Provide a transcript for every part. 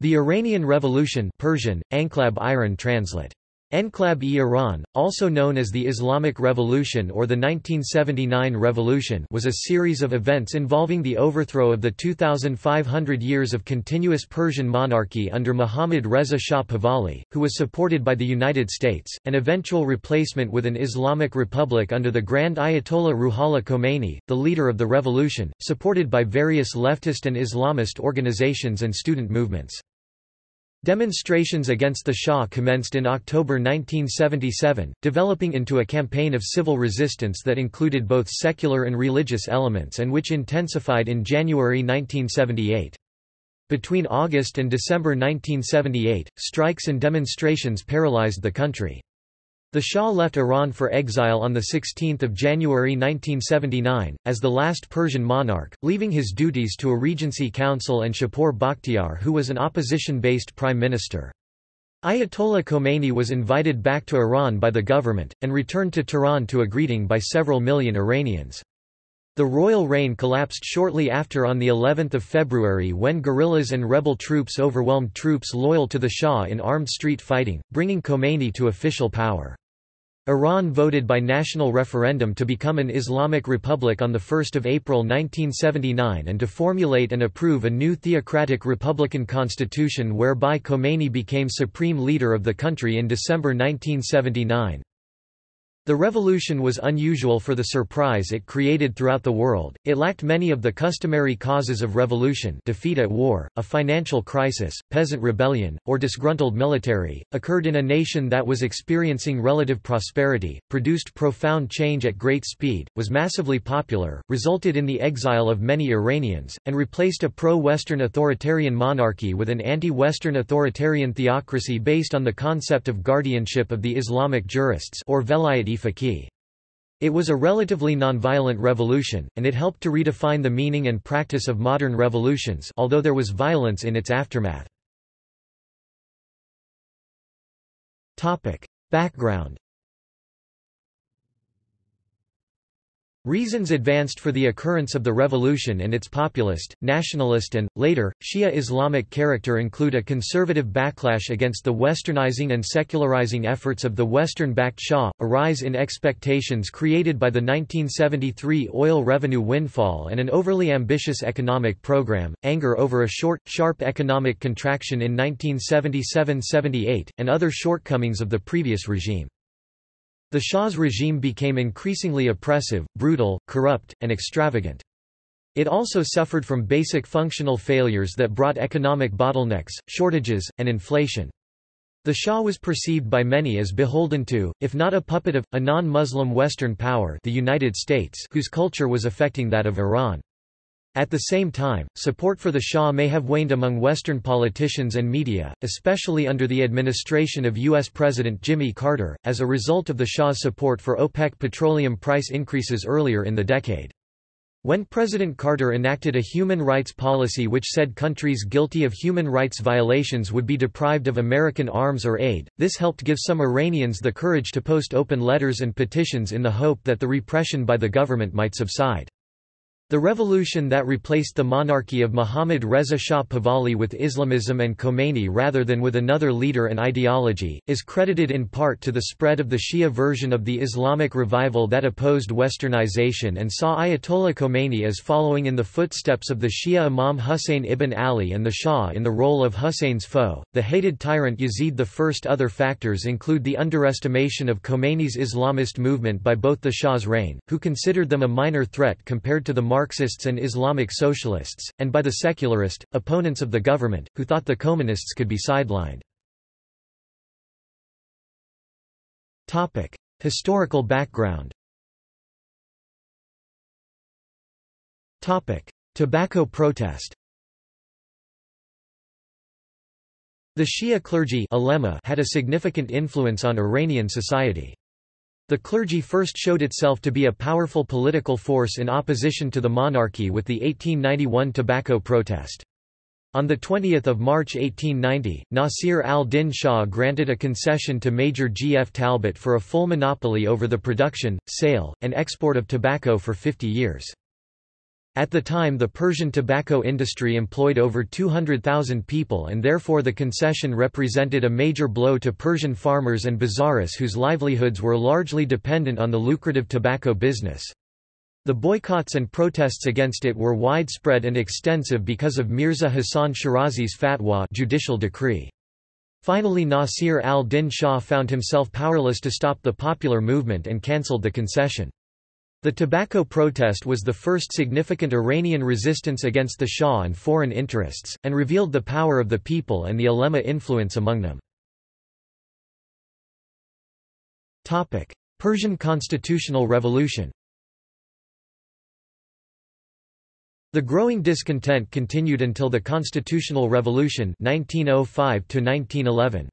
The Iranian Revolution Persian, Anklab Iran translate. Enqlab-e-Iran, also known as the Islamic Revolution or the 1979 Revolution was a series of events involving the overthrow of the 2,500 years of continuous Persian monarchy under Mohammad Reza Shah Pahlavi, who was supported by the United States, and eventual replacement with an Islamic republic under the Grand Ayatollah Ruhollah Khomeini, the leader of the revolution, supported by various leftist and Islamist organizations and student movements. Demonstrations against the Shah commenced in October 1977, developing into a campaign of civil resistance that included both secular and religious elements and which intensified in January 1978. Between August and December 1978, strikes and demonstrations paralyzed the country. The Shah left Iran for exile on 16 January 1979, as the last Persian monarch, leaving his duties to a regency council and Shapur Bakhtiar who was an opposition-based prime minister. Ayatollah Khomeini was invited back to Iran by the government, and returned to Tehran to a greeting by several million Iranians. The royal reign collapsed shortly after on the 11th of February when guerrillas and rebel troops overwhelmed troops loyal to the Shah in armed street fighting, bringing Khomeini to official power. Iran voted by national referendum to become an Islamic republic on 1 April 1979 and to formulate and approve a new theocratic republican constitution whereby Khomeini became supreme leader of the country in December 1979. The revolution was unusual for the surprise it created throughout the world, it lacked many of the customary causes of revolution defeat at war, a financial crisis, peasant rebellion, or disgruntled military, occurred in a nation that was experiencing relative prosperity, produced profound change at great speed, was massively popular, resulted in the exile of many Iranians, and replaced a pro-Western authoritarian monarchy with an anti-Western authoritarian theocracy based on the concept of guardianship of the Islamic jurists or velayat faqih. It was a relatively nonviolent revolution, and it helped to redefine the meaning and practice of modern revolutions although there was violence in its aftermath. Background Reasons advanced for the occurrence of the revolution and its populist, nationalist and, later, Shia Islamic character include a conservative backlash against the westernizing and secularizing efforts of the Western-backed Shah, a rise in expectations created by the 1973 oil revenue windfall and an overly ambitious economic program, anger over a short, sharp economic contraction in 1977–78, and other shortcomings of the previous regime. The Shah's regime became increasingly oppressive, brutal, corrupt, and extravagant. It also suffered from basic functional failures that brought economic bottlenecks, shortages, and inflation. The Shah was perceived by many as beholden to, if not a puppet of, a non-Muslim Western power the United States whose culture was affecting that of Iran. At the same time, support for the Shah may have waned among Western politicians and media, especially under the administration of U.S. President Jimmy Carter, as a result of the Shah's support for OPEC petroleum price increases earlier in the decade. When President Carter enacted a human rights policy which said countries guilty of human rights violations would be deprived of American arms or aid, this helped give some Iranians the courage to post open letters and petitions in the hope that the repression by the government might subside. The revolution that replaced the monarchy of Mohammad Reza Shah Pahlavi with Islamism and Khomeini rather than with another leader and ideology, is credited in part to the spread of the Shia version of the Islamic revival that opposed westernization and saw Ayatollah Khomeini as following in the footsteps of the Shia Imam Hussein ibn Ali and the Shah in the role of Hussein's foe, the hated tyrant Yazid I. Other factors include the underestimation of Khomeini's Islamist movement by both the Shah's reign, who considered them a minor threat compared to the Marxists and Islamic socialists, and by the secularist, opponents of the government, who thought the communists could be sidelined. Historical background Tobacco protest The Shia clergy had a significant influence on Iranian society. The clergy first showed itself to be a powerful political force in opposition to the monarchy with the 1891 tobacco protest. On 20 March 1890, Nasir al-Din Shah granted a concession to Major G. F. Talbot for a full monopoly over the production, sale, and export of tobacco for 50 years. At the time the Persian tobacco industry employed over 200,000 people and therefore the concession represented a major blow to Persian farmers and bazaris whose livelihoods were largely dependent on the lucrative tobacco business. The boycotts and protests against it were widespread and extensive because of Mirza Hassan Shirazi's fatwa judicial decree. Finally Nasir al-Din Shah found himself powerless to stop the popular movement and cancelled the concession. The tobacco protest was the first significant Iranian resistance against the Shah and foreign interests, and revealed the power of the people and the ulema influence among them. Persian constitutional revolution The growing discontent continued until the Constitutional Revolution 1905 -1911.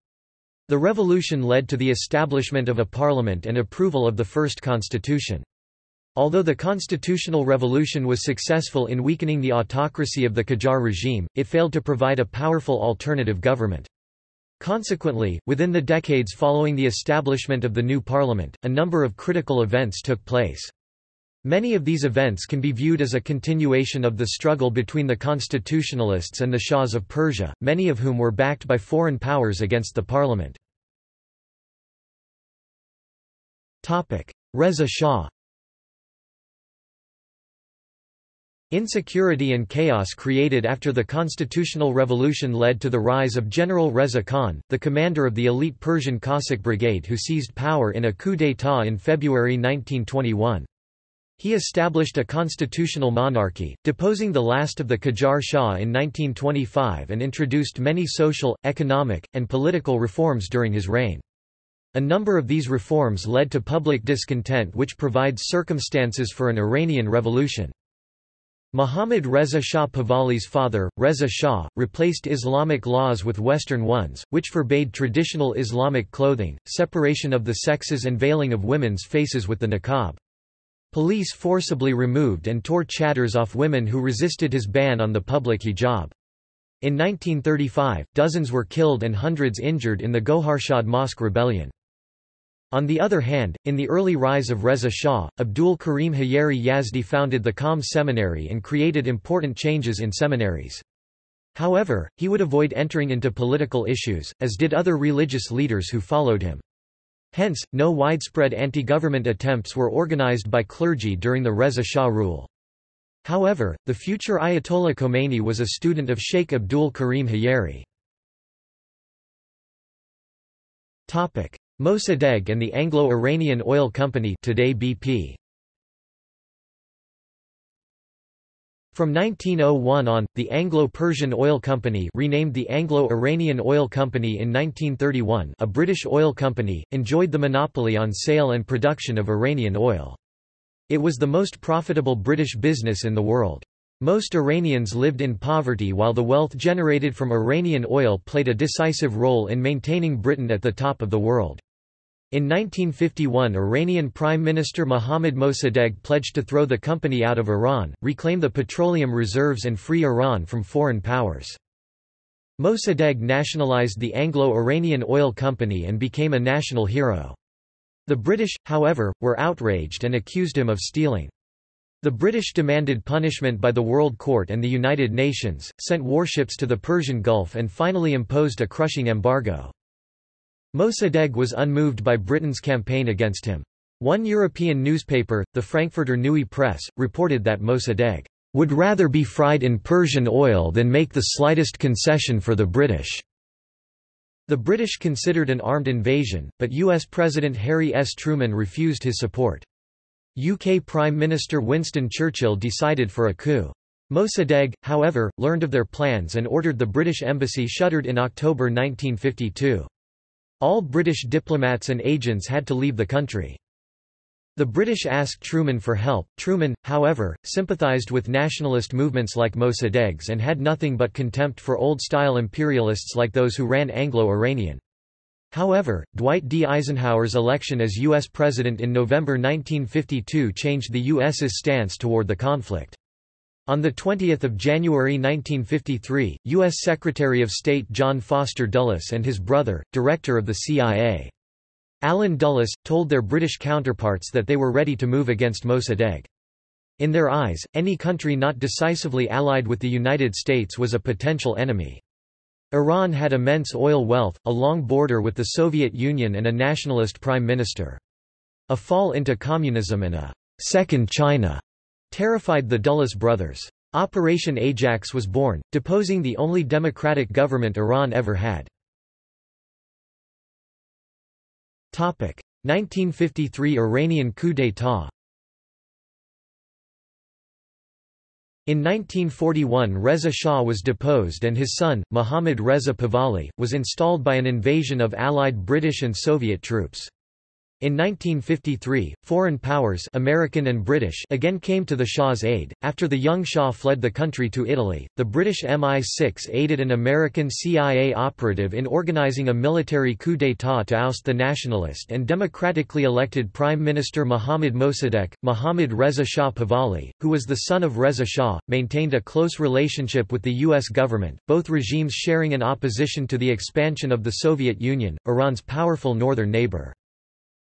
The revolution led to the establishment of a parliament and approval of the first constitution. Although the constitutional revolution was successful in weakening the autocracy of the Qajar regime, it failed to provide a powerful alternative government. Consequently, within the decades following the establishment of the new parliament, a number of critical events took place. Many of these events can be viewed as a continuation of the struggle between the constitutionalists and the Shahs of Persia, many of whom were backed by foreign powers against the parliament. Reza Shah Insecurity and chaos created after the constitutional revolution led to the rise of General Reza Khan, the commander of the elite Persian Cossack brigade who seized power in a coup d'état in February 1921. He established a constitutional monarchy, deposing the last of the Qajar Shah in 1925 and introduced many social, economic, and political reforms during his reign. A number of these reforms led to public discontent which provides circumstances for an Iranian revolution. Mohammad Reza Shah Pahlavi's father, Reza Shah, replaced Islamic laws with Western ones, which forbade traditional Islamic clothing, separation of the sexes and veiling of women's faces with the niqab. Police forcibly removed and tore chadors off women who resisted his ban on the public hijab. In 1935, dozens were killed and hundreds injured in the Goharshad Mosque rebellion. On the other hand, in the early rise of Reza Shah, Abdul Karim Haeri Yazdi founded the Qom Seminary and created important changes in seminaries. However, he would avoid entering into political issues, as did other religious leaders who followed him. Hence, no widespread anti-government attempts were organized by clergy during the Reza Shah rule. However, the future Ayatollah Khomeini was a student of Sheikh Abdul Karim Haeri. Mossadegh and the Anglo-Iranian Oil Company today BP. From 1901 on, the Anglo-Persian Oil Company renamed the Anglo-Iranian Oil Company in 1931 a British oil company, enjoyed the monopoly on sale and production of Iranian oil. It was the most profitable British business in the world. Most Iranians lived in poverty while the wealth generated from Iranian oil played a decisive role in maintaining Britain at the top of the world. In 1951 Iranian Prime Minister Mohammad Mossadegh pledged to throw the company out of Iran, reclaim the petroleum reserves and free Iran from foreign powers. Mossadegh nationalized the Anglo-Iranian Oil Company and became a national hero. The British, however, were outraged and accused him of stealing. The British demanded punishment by the World Court and the United Nations, sent warships to the Persian Gulf and finally imposed a crushing embargo. Mossadegh was unmoved by Britain's campaign against him. One European newspaper, the Frankfurter Neue Presse, reported that Mossadegh would rather be fried in Persian oil than make the slightest concession for the British. The British considered an armed invasion, but US President Harry S. Truman refused his support. UK Prime Minister Winston Churchill decided for a coup. Mossadegh, however, learned of their plans and ordered the British embassy shuttered in October 1952. All British diplomats and agents had to leave the country. The British asked Truman for help. Truman, however, sympathised with nationalist movements like Mossadegh's and had nothing but contempt for old-style imperialists like those who ran Anglo-Iranian. However, Dwight D. Eisenhower's election as U.S. President in November 1952 changed the U.S.'s stance toward the conflict. On 20 January 1953, U.S. Secretary of State John Foster Dulles and his brother, director of the CIA, Allen Dulles, told their British counterparts that they were ready to move against Mossadegh. In their eyes, any country not decisively allied with the United States was a potential enemy. Iran had immense oil wealth, a long border with the Soviet Union and a nationalist prime minister. A fall into communism and a Second China terrified the Dulles brothers. Operation Ajax was born, deposing the only democratic government Iran ever had. 1953 Iranian coup d'état In 1941 Reza Shah was deposed and his son, Mohammad Reza Pahlavi, was installed by an invasion of Allied British and Soviet troops. In 1953, foreign powers American and British again came to the Shah's aid. After the young Shah fled the country to Italy, the British MI6 aided an American CIA operative in organizing a military coup d'état to oust the nationalist and democratically elected Prime Minister Mohammad Mossadegh. Mohammad Reza Shah Pahlavi, who was the son of Reza Shah, maintained a close relationship with the U.S. government, both regimes sharing an opposition to the expansion of the Soviet Union, Iran's powerful northern neighbor.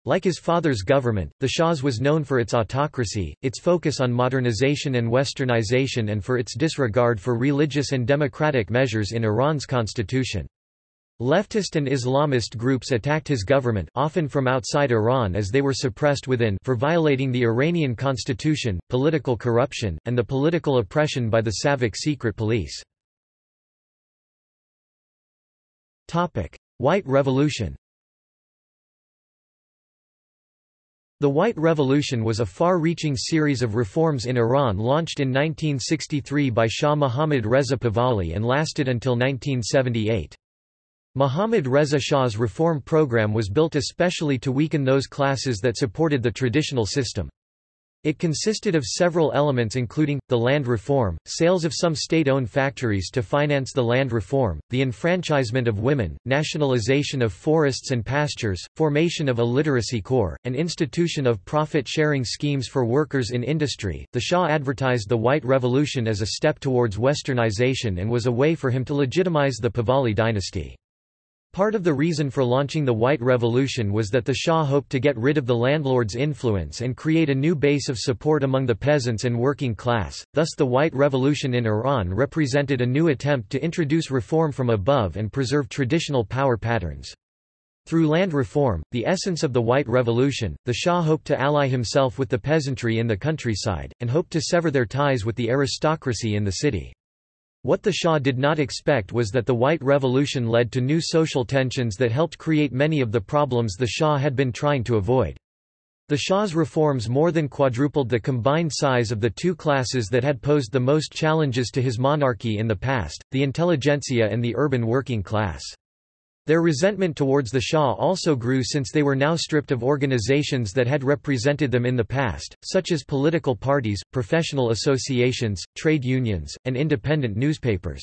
Like his father's government, the Shah's was known for its autocracy, its focus on modernization and westernization and for its disregard for religious and democratic measures in Iran's constitution. Leftist and Islamist groups attacked his government often from outside Iran as they were suppressed within for violating the Iranian constitution, political corruption, and the political oppression by the Savak secret police. White Revolution The White Revolution was a far-reaching series of reforms in Iran launched in 1963 by Shah Mohammad Reza Pahlavi and lasted until 1978. Mohammad Reza Shah's reform program was built especially to weaken those classes that supported the traditional system. It consisted of several elements including, the land reform, sales of some state-owned factories to finance the land reform, the enfranchisement of women, nationalization of forests and pastures, formation of a literacy corps, and institution of profit-sharing schemes for workers in industry. The Shah advertised the White Revolution as a step towards westernization and was a way for him to legitimize the Pahlavi dynasty. Part of the reason for launching the White Revolution was that the Shah hoped to get rid of the landlord's influence and create a new base of support among the peasants and working class, thus the White Revolution in Iran represented a new attempt to introduce reform from above and preserve traditional power patterns. Through land reform, the essence of the White Revolution, the Shah hoped to ally himself with the peasantry in the countryside, and hoped to sever their ties with the aristocracy in the city. What the Shah did not expect was that the White Revolution led to new social tensions that helped create many of the problems the Shah had been trying to avoid. The Shah's reforms more than quadrupled the combined size of the two classes that had posed the most challenges to his monarchy in the past, the intelligentsia and the urban working class. Their resentment towards the Shah also grew since they were now stripped of organizations that had represented them in the past, such as political parties, professional associations, trade unions, and independent newspapers.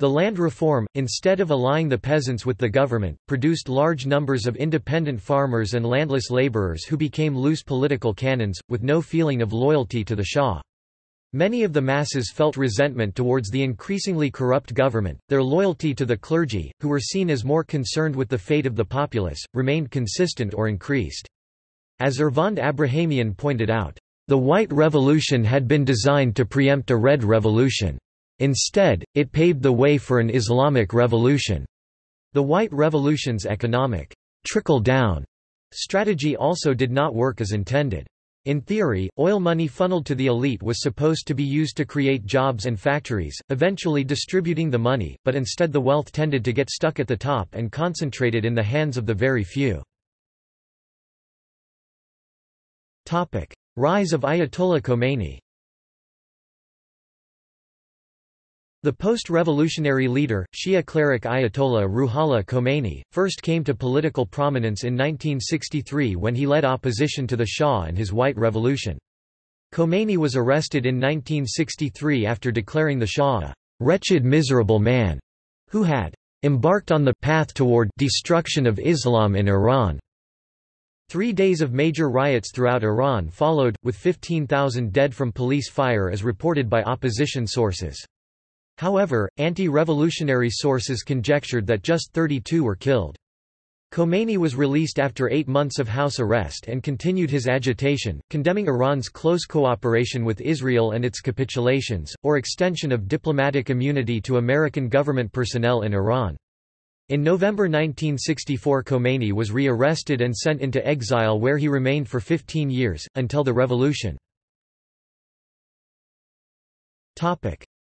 The land reform, instead of allying the peasants with the government, produced large numbers of independent farmers and landless laborers who became loose political cannons, with no feeling of loyalty to the Shah. Many of the masses felt resentment towards the increasingly corrupt government, their loyalty to the clergy, who were seen as more concerned with the fate of the populace, remained consistent or increased. As Ervand Abrahamian pointed out, the White Revolution had been designed to preempt a Red Revolution. Instead, it paved the way for an Islamic revolution. The White Revolution's economic trickle-down strategy also did not work as intended. In theory, oil money funneled to the elite was supposed to be used to create jobs and factories, eventually distributing the money, but instead the wealth tended to get stuck at the top and concentrated in the hands of the very few. Rise of Ayatollah Khomeini The post-revolutionary leader, Shia cleric Ayatollah Ruhollah Khomeini, first came to political prominence in 1963 when he led opposition to the Shah and his White Revolution. Khomeini was arrested in 1963 after declaring the Shah a wretched miserable man, who had embarked on the path toward destruction of Islam in Iran. Three days of major riots throughout Iran followed, with 15,000 dead from police fire as reported by opposition sources. However, anti-revolutionary sources conjectured that just 32 were killed. Khomeini was released after eight months of house arrest and continued his agitation, condemning Iran's close cooperation with Israel and its capitulations, or extension of diplomatic immunity to American government personnel in Iran. In November 1964 Khomeini was re-arrested and sent into exile where he remained for 15 years, until the revolution.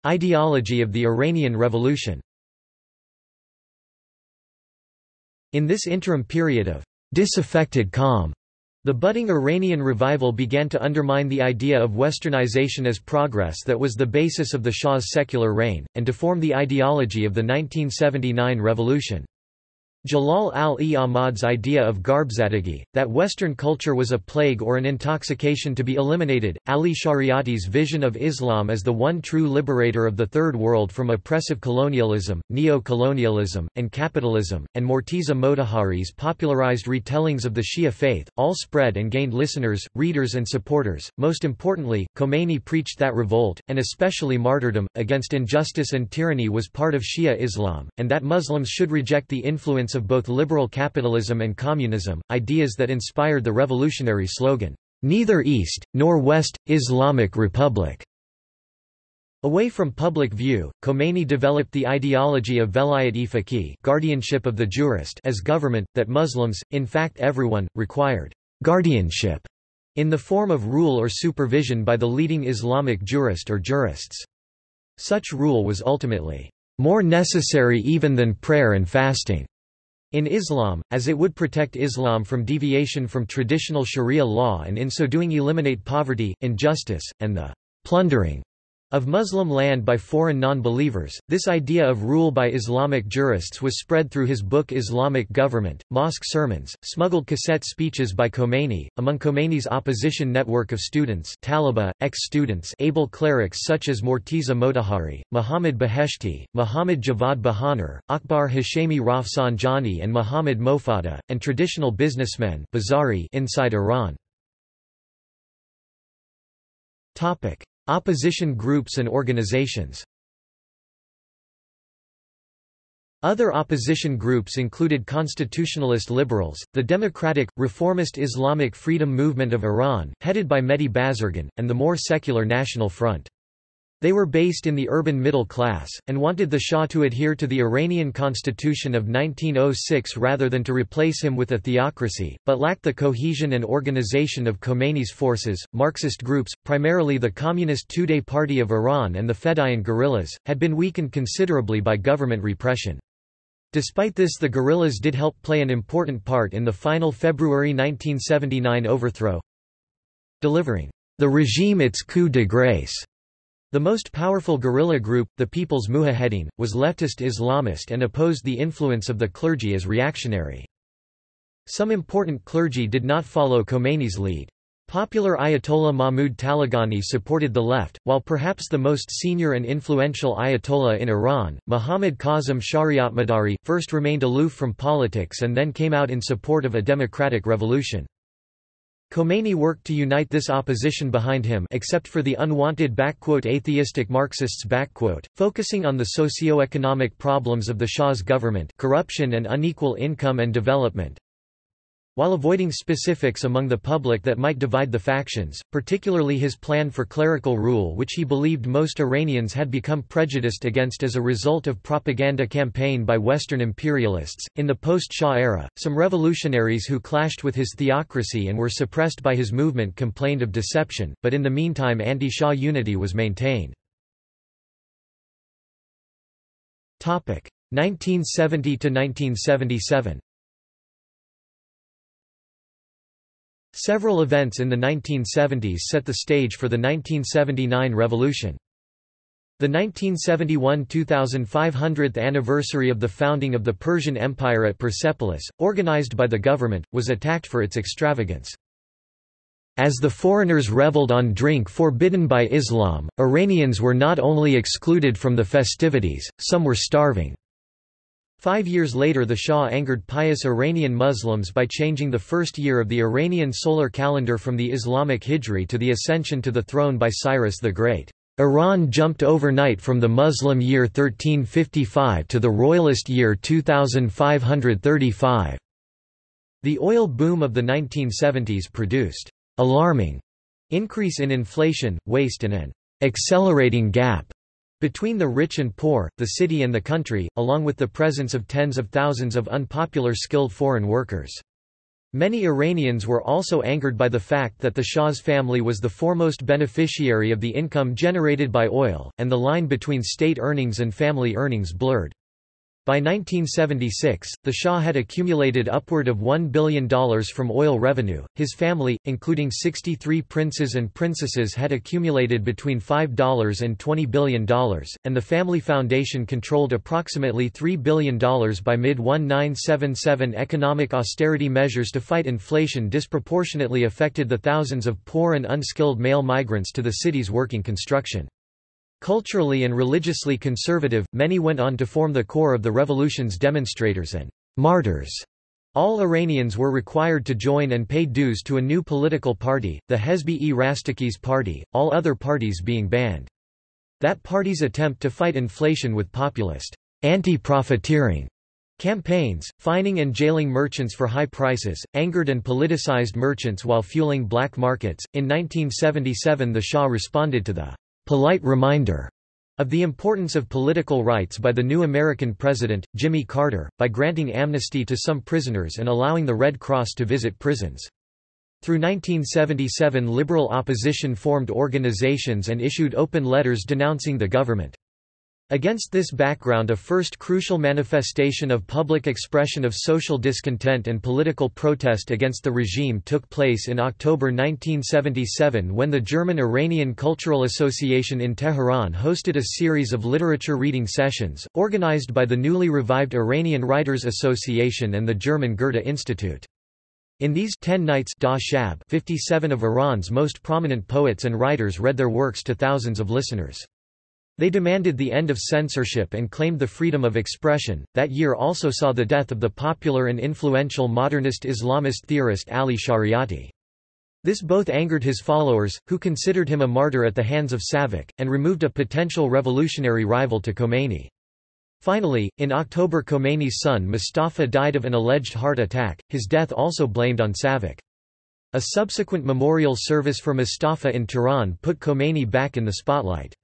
Ideology of the Iranian Revolution In this interim period of disaffected calm, the budding Iranian revival began to undermine the idea of westernization as progress that was the basis of the Shah's secular reign, and to form the ideology of the 1979 revolution. Jalal al-e Ahmad's idea of gharbzadegi, that Western culture was a plague or an intoxication to be eliminated, Ali Shariati's vision of Islam as the one true liberator of the Third World from oppressive colonialism, neo-colonialism, and capitalism, and Morteza Motahhari's popularized retellings of the Shia faith, all spread and gained listeners, readers and supporters. Most importantly, Khomeini preached that revolt, and especially martyrdom, against injustice and tyranny was part of Shia Islam, and that Muslims should reject the influence of both liberal capitalism and communism, ideas that inspired the revolutionary slogan, "'Neither East, nor West, Islamic Republic'". Away from public view, Khomeini developed the ideology of velayat-e-faqih guardianship of the jurist as government, that Muslims, in fact everyone, required guardianship in the form of rule or supervision by the leading Islamic jurist or jurists. Such rule was ultimately more necessary even than prayer and fasting. In Islam, as it would protect Islam from deviation from traditional sharia law and in so doing eliminate poverty, injustice, and the plundering of Muslim land by foreign non-believers, this idea of rule by Islamic jurists was spread through his book Islamic Government, Mosque Sermons, smuggled cassette speeches by Khomeini, among Khomeini's opposition network of students Talaba, ex-students able clerics such as Morteza Motahhari, Muhammad Beheshti, Muhammad Javad Bahonar, Akbar Hashemi Rafsanjani and Muhammad Mofatteh, and traditional businessmen inside Iran. Topic. Opposition groups and organizations Other opposition groups included constitutionalist liberals, the Democratic, Reformist Islamic Freedom Movement of Iran, headed by Mehdi Bazargan, and the more secular National Front. They were based in the urban middle class, and wanted the Shah to adhere to the Iranian constitution of 1906 rather than to replace him with a theocracy, but lacked the cohesion and organization of Khomeini's forces. Marxist groups, primarily the Communist Tudeh Party of Iran and the Fedayeen guerrillas, had been weakened considerably by government repression. Despite this the guerrillas did help play an important part in the final February 1979 overthrow, delivering the regime its coup de grace the most powerful guerrilla group, the People's Mujahedin, was leftist Islamist and opposed the influence of the clergy as reactionary. Some important clergy did not follow Khomeini's lead. Popular Ayatollah Mahmoud Taleghani supported the left, while perhaps the most senior and influential Ayatollah in Iran, Muhammad Kazim Shariatmadari, first remained aloof from politics and then came out in support of a democratic revolution. Khomeini worked to unite this opposition behind him except for the unwanted atheistic Marxists focusing on the socio-economic problems of the Shah's government corruption and unequal income and development, while avoiding specifics among the public that might divide the factions, particularly his plan for clerical rule which he believed most Iranians had become prejudiced against as a result of propaganda campaign by Western imperialists. In the post-Shah era, some revolutionaries who clashed with his theocracy and were suppressed by his movement complained of deception, but in the meantime anti-Shah unity was maintained. 1970 Several events in the 1970s set the stage for the 1979 revolution. The 1971 2500th anniversary of the founding of the Persian Empire at Persepolis, organized by the government, was attacked for its extravagance. As the foreigners reveled on drink forbidden by Islam, Iranians were not only excluded from the festivities, some were starving. Five years later the Shah angered pious Iranian Muslims by changing the first year of the Iranian solar calendar from the Islamic Hijri to the ascension to the throne by Cyrus the Great. Iran jumped overnight from the Muslim year 1355 to the royalist year 2535. The oil boom of the 1970s produced alarming increase in inflation, waste and an accelerating gap between the rich and poor, the city and the country, along with the presence of tens of thousands of unpopular skilled foreign workers. Many Iranians were also angered by the fact that the Shah's family was the foremost beneficiary of the income generated by oil, and the line between state earnings and family earnings blurred. By 1976, the Shah had accumulated upward of $1 billion from oil revenue. His family, including 63 princes and princesses, had accumulated between $5 and $20 billion, and the family foundation controlled approximately $3 billion by mid 1977. Economic austerity measures to fight inflation disproportionately affected the thousands of poor and unskilled male migrants to the city's working construction. Culturally and religiously conservative, many went on to form the core of the revolution's demonstrators and martyrs. All Iranians were required to join and pay dues to a new political party, the Hezb-e Rastakhiz party, all other parties being banned. That party's attempt to fight inflation with populist, anti-profiteering campaigns, fining and jailing merchants for high prices, angered and politicized merchants while fueling black markets. In 1977 the Shah responded to the polite reminder of the importance of political rights by the new American president, Jimmy Carter, by granting amnesty to some prisoners and allowing the Red Cross to visit prisons. Through 1977 liberal opposition formed organizations and issued open letters denouncing the government. Against this background a first crucial manifestation of public expression of social discontent and political protest against the regime took place in October 1977 when the German-Iranian Cultural Association in Tehran hosted a series of literature reading sessions, organized by the newly revived Iranian Writers Association and the German Goethe Institute. In these ten nights 57 of Iran's most prominent poets and writers read their works to thousands of listeners. They demanded the end of censorship and claimed the freedom of expression. That year also saw the death of the popular and influential modernist Islamist theorist Ali Shariati. This both angered his followers, who considered him a martyr at the hands of Savak, and removed a potential revolutionary rival to Khomeini. Finally, in October Khomeini's son Mustafa died of an alleged heart attack, his death also blamed on Savak. A subsequent memorial service for Mustafa in Tehran put Khomeini back in the spotlight.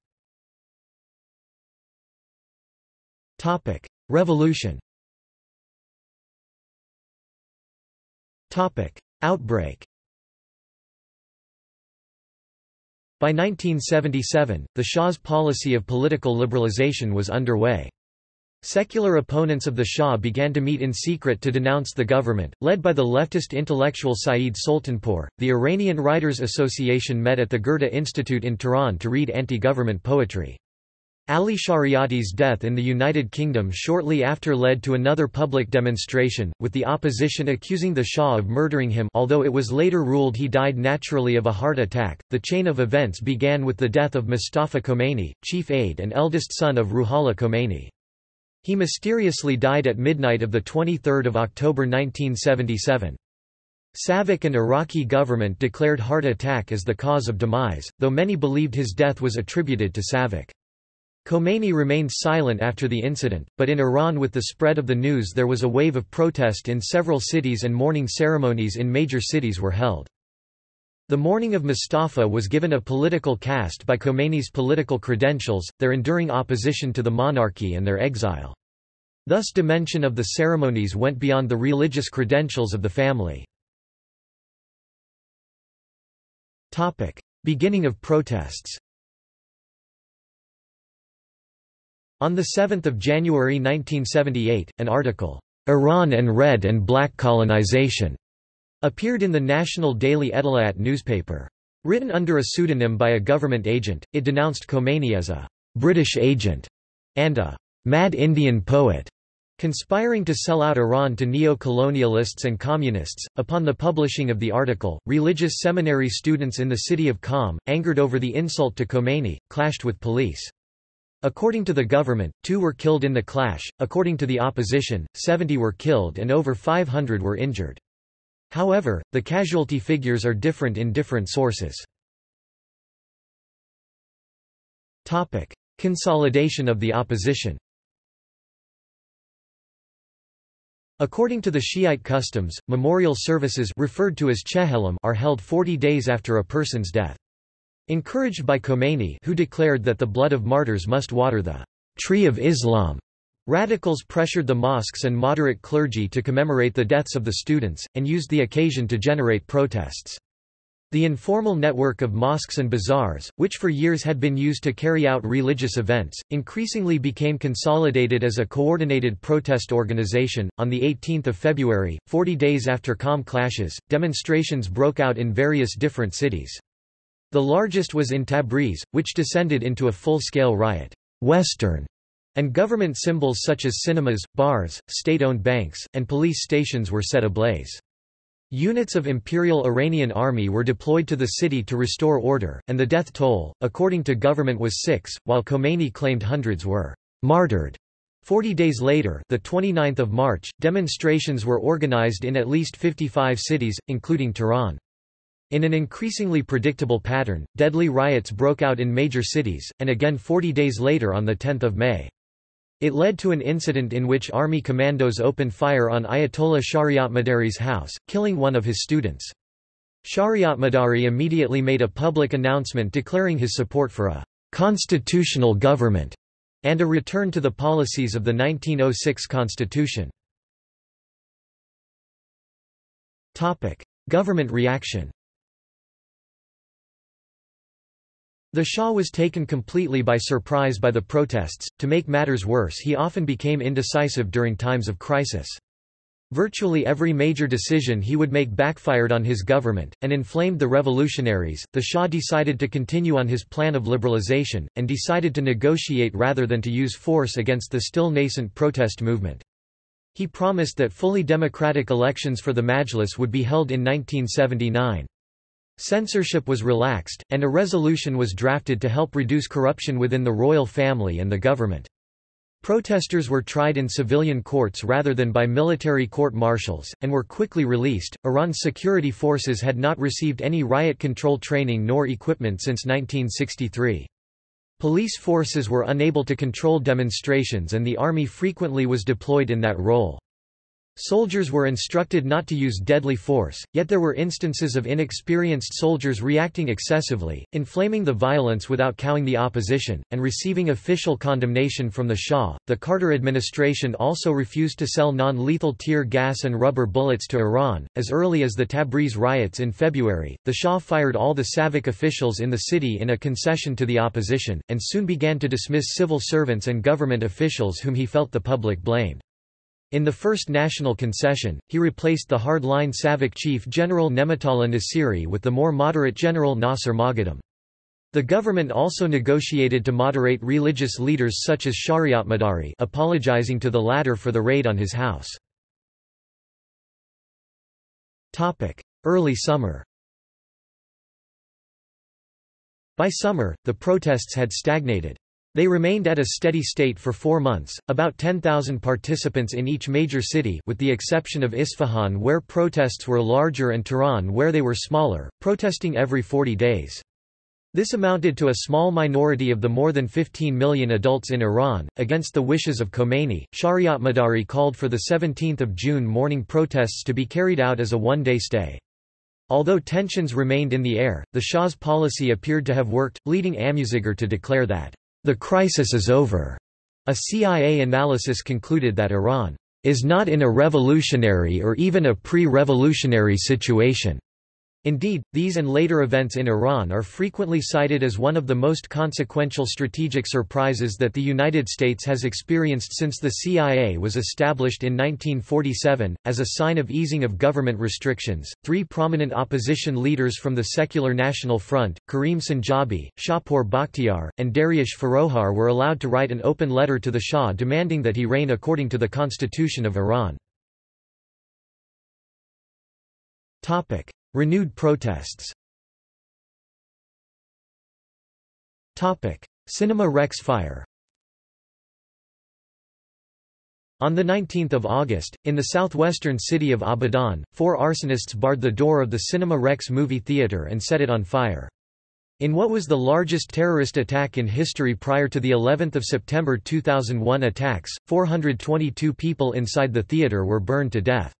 Topic: Revolution. Topic: Outbreak. By 1977, the Shah's policy of political liberalization was underway. Secular opponents of the Shah began to meet in secret to denounce the government, led by the leftist intellectual Saeed Soltanpour. The Iranian Writers Association met at the Goethe Institute in Tehran to read anti-government poetry. Ali Shariati's death in the United Kingdom shortly after led to another public demonstration, with the opposition accusing the Shah of murdering him although it was later ruled he died naturally of a heart attack. The chain of events began with the death of Mustafa Khomeini, chief aide and eldest son of Ruhollah Khomeini. He mysteriously died at midnight of 23 October 1977. Savak and Iraqi government declared heart attack as the cause of demise, though many believed his death was attributed to Savak. Khomeini remained silent after the incident, but in Iran with the spread of the news there was a wave of protest in several cities and mourning ceremonies in major cities were held. The mourning of Mustafa was given a political cast by Khomeini's political credentials, their enduring opposition to the monarchy and their exile. Thus dimension of the ceremonies went beyond the religious credentials of the family. Beginning of protests On 7 January 1978, an article, "'Iran and Red and Black Colonization' appeared in the National Daily Ettela'at newspaper. Written under a pseudonym by a government agent, it denounced Khomeini as a «British agent» and a «mad Indian poet» conspiring to sell out Iran to neo-colonialists and communists. Upon the publishing of the article, religious seminary students in the city of Qom, angered over the insult to Khomeini, clashed with police. According to the government, two were killed in the clash, according to the opposition, 70 were killed and over 500 were injured. However, the casualty figures are different in different sources. Consolidation of the opposition According to the Shiite customs, memorial services referred to as are held 40 days after a person's death. Encouraged by Khomeini who declared that the blood of martyrs must water the tree of Islam, radicals pressured the mosques and moderate clergy to commemorate the deaths of the students, and used the occasion to generate protests. The informal network of mosques and bazaars, which for years had been used to carry out religious events, increasingly became consolidated as a coordinated protest organization. On the 18th of February, 40 days after Qom clashes, demonstrations broke out in various different cities. The largest was in Tabriz, which descended into a full-scale riot. Western and government symbols such as cinemas, bars, state-owned banks, and police stations were set ablaze. Units of Imperial Iranian Army were deployed to the city to restore order, and the death toll, according to government was six, while Khomeini claimed hundreds were martyred. Forty days later the 29th of March, demonstrations were organized in at least 55 cities, including Tehran. In an increasingly predictable pattern, deadly riots broke out in major cities, and again 40 days later on 10 May. It led to an incident in which army commandos opened fire on Ayatollah Shariatmadari's house, killing one of his students. Shariatmadari immediately made a public announcement declaring his support for a constitutional government and a return to the policies of the 1906 constitution. Government reaction The Shah was taken completely by surprise by the protests. To make matters worse, he often became indecisive during times of crisis. Virtually every major decision he would make backfired on his government, and inflamed the revolutionaries. The Shah decided to continue on his plan of liberalization, and decided to negotiate rather than to use force against the still nascent protest movement. He promised that fully democratic elections for the Majlis would be held in 1979. Censorship was relaxed, and a resolution was drafted to help reduce corruption within the royal family and the government. Protesters were tried in civilian courts rather than by military court-martials, and were quickly released. Iran's security forces had not received any riot control training nor equipment since 1963. Police forces were unable to control demonstrations and the army frequently was deployed in that role. Soldiers were instructed not to use deadly force, yet there were instances of inexperienced soldiers reacting excessively, inflaming the violence without cowing the opposition, and receiving official condemnation from the Shah. The Carter administration also refused to sell non lethal tear gas and rubber bullets to Iran. As early as the Tabriz riots in February, the Shah fired all the SAVAK officials in the city in a concession to the opposition, and soon began to dismiss civil servants and government officials whom he felt the public blamed. In the first national concession, he replaced the hard-line SAVAK chief General Nematullah Nasiri with the more moderate General Nasser Moghadam. The government also negotiated to moderate religious leaders such as Shariatmadari apologizing to the latter for the raid on his house. Early summer By summer, the protests had stagnated. They remained at a steady state for four months, about 10,000 participants in each major city with the exception of Isfahan where protests were larger and Tehran where they were smaller, protesting every 40 days. This amounted to a small minority of the more than 15 million adults in Iran. Against the wishes of Khomeini, Shariatmadari called for the 17th of June morning protests to be carried out as a one-day stay. Although tensions remained in the air, the Shah's policy appeared to have worked, leading Amouzegar to declare that the crisis is over. A CIA analysis concluded that Iran is not in a revolutionary or even a pre-revolutionary situation. Indeed, these and later events in Iran are frequently cited as one of the most consequential strategic surprises that the United States has experienced since the CIA was established in 1947. As a sign of easing of government restrictions, three prominent opposition leaders from the Secular National Front, Karim Sanjabi, Shahpour Bakhtiar, and Dariush Forouhar were allowed to write an open letter to the Shah demanding that he reign according to the Constitution of Iran. Topic. Renewed protests Cinema Rex fire On 19 August, in the southwestern city of Abadan, four arsonists barred the door of the Cinema Rex movie theater and set it on fire. In what was the largest terrorist attack in history prior to the 11th of September 2001 attacks, 422 people inside the theater were burned to death.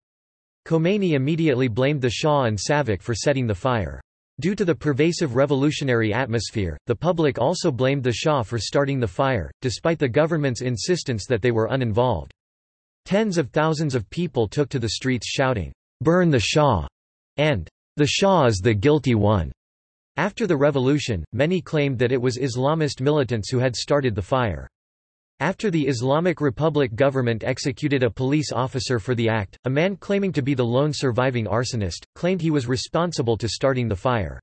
Khomeini immediately blamed the Shah and Savak for setting the fire. Due to the pervasive revolutionary atmosphere, the public also blamed the Shah for starting the fire, despite the government's insistence that they were uninvolved. Tens of thousands of people took to the streets shouting, "'Burn the Shah!' and "'The Shah is the guilty one!' After the revolution, many claimed that it was Islamist militants who had started the fire. After the Islamic Republic government executed a police officer for the act, a man claiming to be the lone surviving arsonist, claimed he was responsible to starting the fire.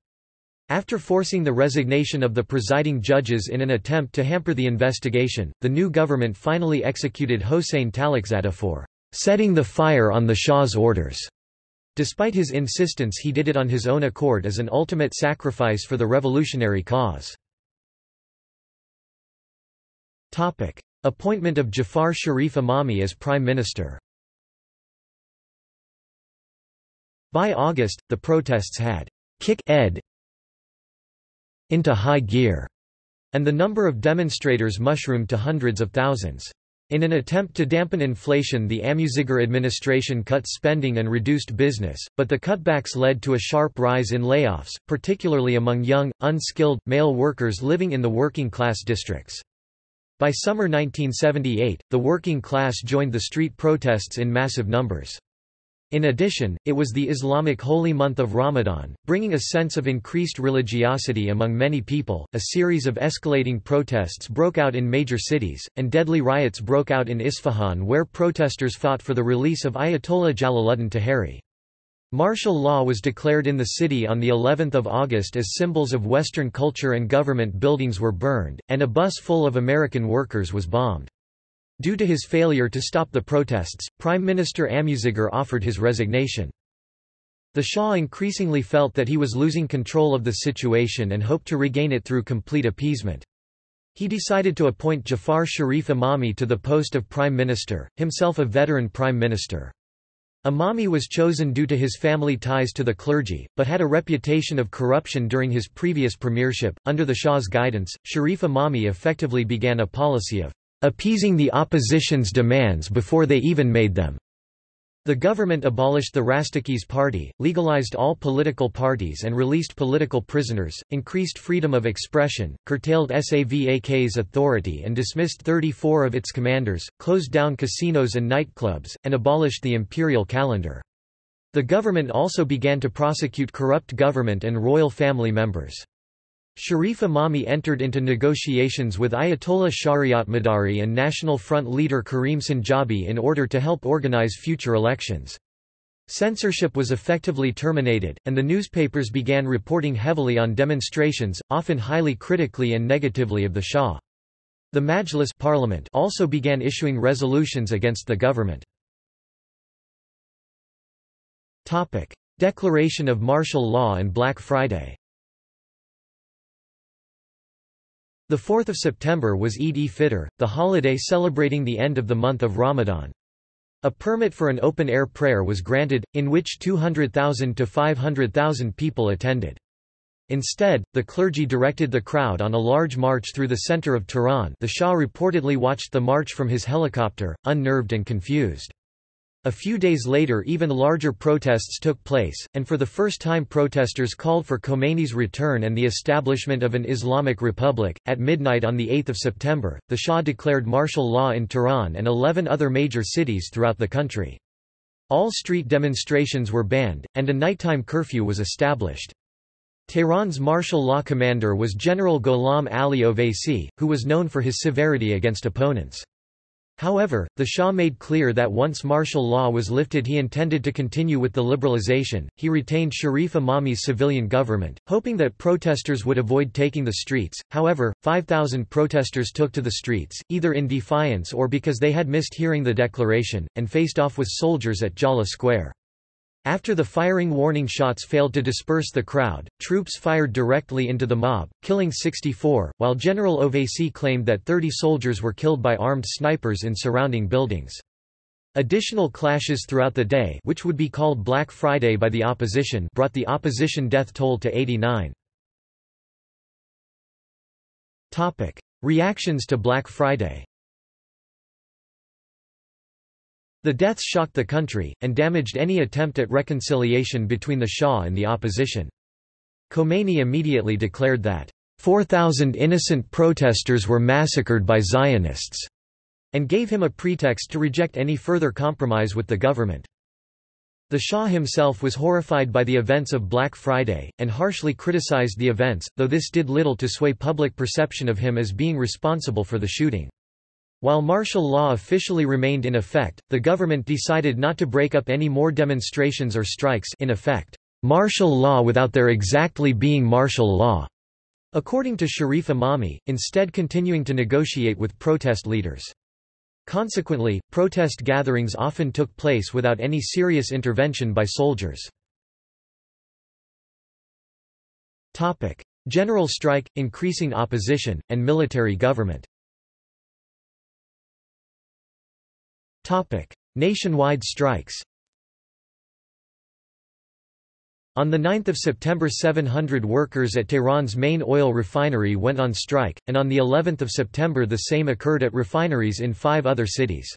After forcing the resignation of the presiding judges in an attempt to hamper the investigation, the new government finally executed Hossein Talakzada for setting the fire on the Shah's orders. Despite his insistence he did it on his own accord as an ultimate sacrifice for the revolutionary cause. Appointment of Jafar Sharif Imami as Prime Minister By August, the protests had kick ed into high gear, and the number of demonstrators mushroomed to hundreds of thousands. In an attempt to dampen inflation the Amouzegar administration cut spending and reduced business, but the cutbacks led to a sharp rise in layoffs, particularly among young, unskilled, male workers living in the working-class districts. By summer 1978, the working class joined the street protests in massive numbers. In addition, it was the Islamic holy month of Ramadan, bringing a sense of increased religiosity among many people. A series of escalating protests broke out in major cities, and deadly riots broke out in Isfahan where protesters fought for the release of Ayatollah Jalaluddin Taheri. Martial law was declared in the city on the 11th of August as symbols of Western culture and government buildings were burned, and a bus full of American workers was bombed. Due to his failure to stop the protests, Prime Minister Amouzegar offered his resignation. The Shah increasingly felt that he was losing control of the situation and hoped to regain it through complete appeasement. He decided to appoint Jafar Sharif Imami to the post of Prime Minister, himself a veteran Prime Minister. Imami was chosen due to his family ties to the clergy, but had a reputation of corruption during his previous premiership. Under the Shah's guidance, Sharif Imami effectively began a policy of appeasing the opposition's demands before they even made them. The government abolished the Rastakhiz party, legalized all political parties and released political prisoners, increased freedom of expression, curtailed SAVAK's authority and dismissed 34 of its commanders, closed down casinos and nightclubs, and abolished the imperial calendar. The government also began to prosecute corrupt government and royal family members. Sharif Imami entered into negotiations with Ayatollah Shariatmadari and National Front leader Karim Sanjabi in order to help organize future elections. Censorship was effectively terminated, and the newspapers began reporting heavily on demonstrations, often highly critically and negatively of the Shah. The Majlis parliament also began issuing resolutions against the government. Declaration of martial law and Black Friday The 4th of September was Eid-e-Fitr, the holiday celebrating the end of the month of Ramadan. A permit for an open-air prayer was granted, in which 200,000 to 500,000 people attended. Instead, the clergy directed the crowd on a large march through the center of Tehran the Shah reportedly watched the march from his helicopter, unnerved and confused. A few days later even larger protests took place, and for the first time protesters called for Khomeini's return and the establishment of an Islamic Republic. At midnight on 8 September, the Shah declared martial law in Tehran and 11 other major cities throughout the country. All street demonstrations were banned, and a nighttime curfew was established. Tehran's martial law commander was General Gholam Ali Ovaisi, who was known for his severity against opponents. However, the Shah made clear that once martial law was lifted he intended to continue with the liberalization. He retained Sharif Imami's civilian government, hoping that protesters would avoid taking the streets. However, 5,000 protesters took to the streets, either in defiance or because they had missed hearing the declaration, and faced off with soldiers at Jaleh Square. After the firing warning shots failed to disperse the crowd, troops fired directly into the mob, killing 64, while General Ovaisi claimed that 30 soldiers were killed by armed snipers in surrounding buildings. Additional clashes throughout the day which would be called Black Friday by the opposition brought the opposition death toll to 89. Topic: Reactions to Black Friday. The deaths shocked the country, and damaged any attempt at reconciliation between the Shah and the opposition. Khomeini immediately declared that, 4,000 innocent protesters were massacred by Zionists, and gave him a pretext to reject any further compromise with the government. The Shah himself was horrified by the events of Black Friday, and harshly criticized the events, though this did little to sway public perception of him as being responsible for the shooting. While martial law officially remained in effect, the government decided not to break up any more demonstrations or strikes in effect, martial law without there exactly being martial law. According to Sharif Imami, instead continuing to negotiate with protest leaders. Consequently, protest gatherings often took place without any serious intervention by soldiers. General strike, increasing opposition, and military government Nationwide strikes On 9 September 700 workers at Tehran's main oil refinery went on strike, and on of September the same occurred at refineries in five other cities.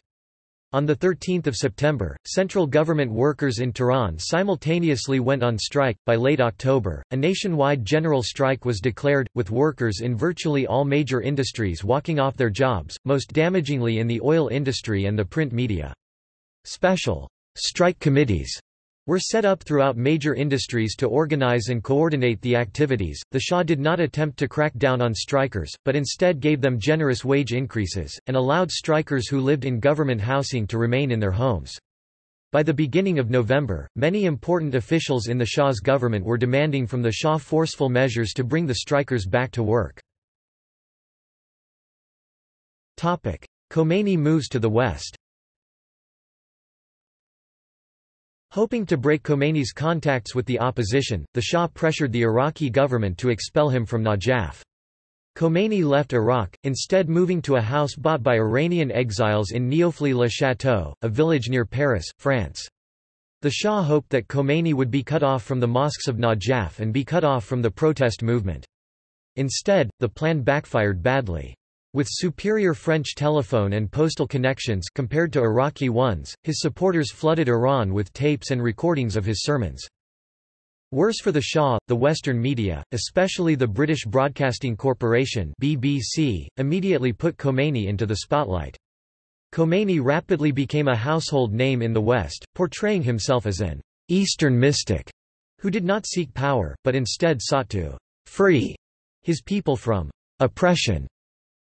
On 13 September, central government workers in Tehran simultaneously went on strike. By late October, a nationwide general strike was declared, with workers in virtually all major industries walking off their jobs, most damagingly in the oil industry and the print media. Special strike committees were set up throughout major industries to organize and coordinate the activities. The Shah did not attempt to crack down on strikers, but instead gave them generous wage increases, and allowed strikers who lived in government housing to remain in their homes. By the beginning of November, many important officials in the Shah's government were demanding from the Shah forceful measures to bring the strikers back to work. Khomeini moves to the west Hoping to break Khomeini's contacts with the opposition, the Shah pressured the Iraqi government to expel him from Najaf. Khomeini left Iraq, instead moving to a house bought by Iranian exiles in Neauphle-le-Château, a village near Paris, France. The Shah hoped that Khomeini would be cut off from the mosques of Najaf and be cut off from the protest movement. Instead, the plan backfired badly. With superior French telephone and postal connections compared to Iraqi ones, his supporters flooded Iran with tapes and recordings of his sermons. Worse for the Shah, the Western media, especially the British Broadcasting Corporation BBC, immediately put Khomeini into the spotlight. Khomeini rapidly became a household name in the West, portraying himself as an «Eastern mystic» who did not seek power, but instead sought to «free» his people from «oppression»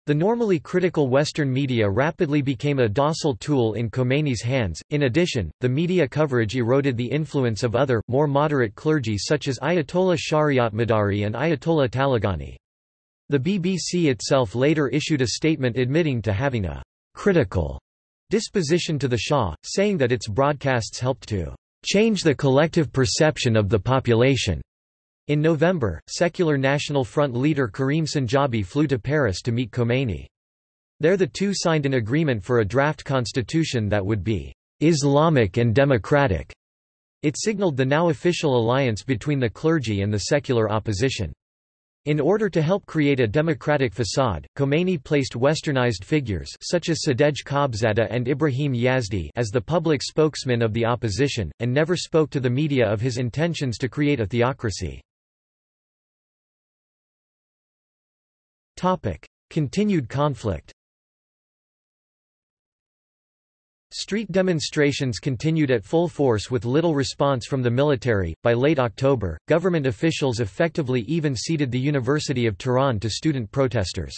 The normally critical Western media rapidly became a docile tool in Khomeini's hands. In addition, the media coverage eroded the influence of other, more moderate clergy such as Ayatollah Shariatmadari and Ayatollah Taleghani. The BBC itself later issued a statement admitting to having a critical disposition to the Shah, saying that its broadcasts helped to change the collective perception of the population. In November, Secular National Front leader Karim Sanjabi flew to Paris to meet Khomeini. There the two signed an agreement for a draft constitution that would be Islamic and democratic. It signaled the now official alliance between the clergy and the secular opposition. In order to help create a democratic facade, Khomeini placed westernized figures such as Sadegh Ghotbzadeh and Ibrahim Yazdi as the public spokesman of the opposition, and never spoke to the media of his intentions to create a theocracy. Continued conflict Street demonstrations continued at full force with little response from the military. By late October, government officials effectively even ceded the University of Tehran to student protesters.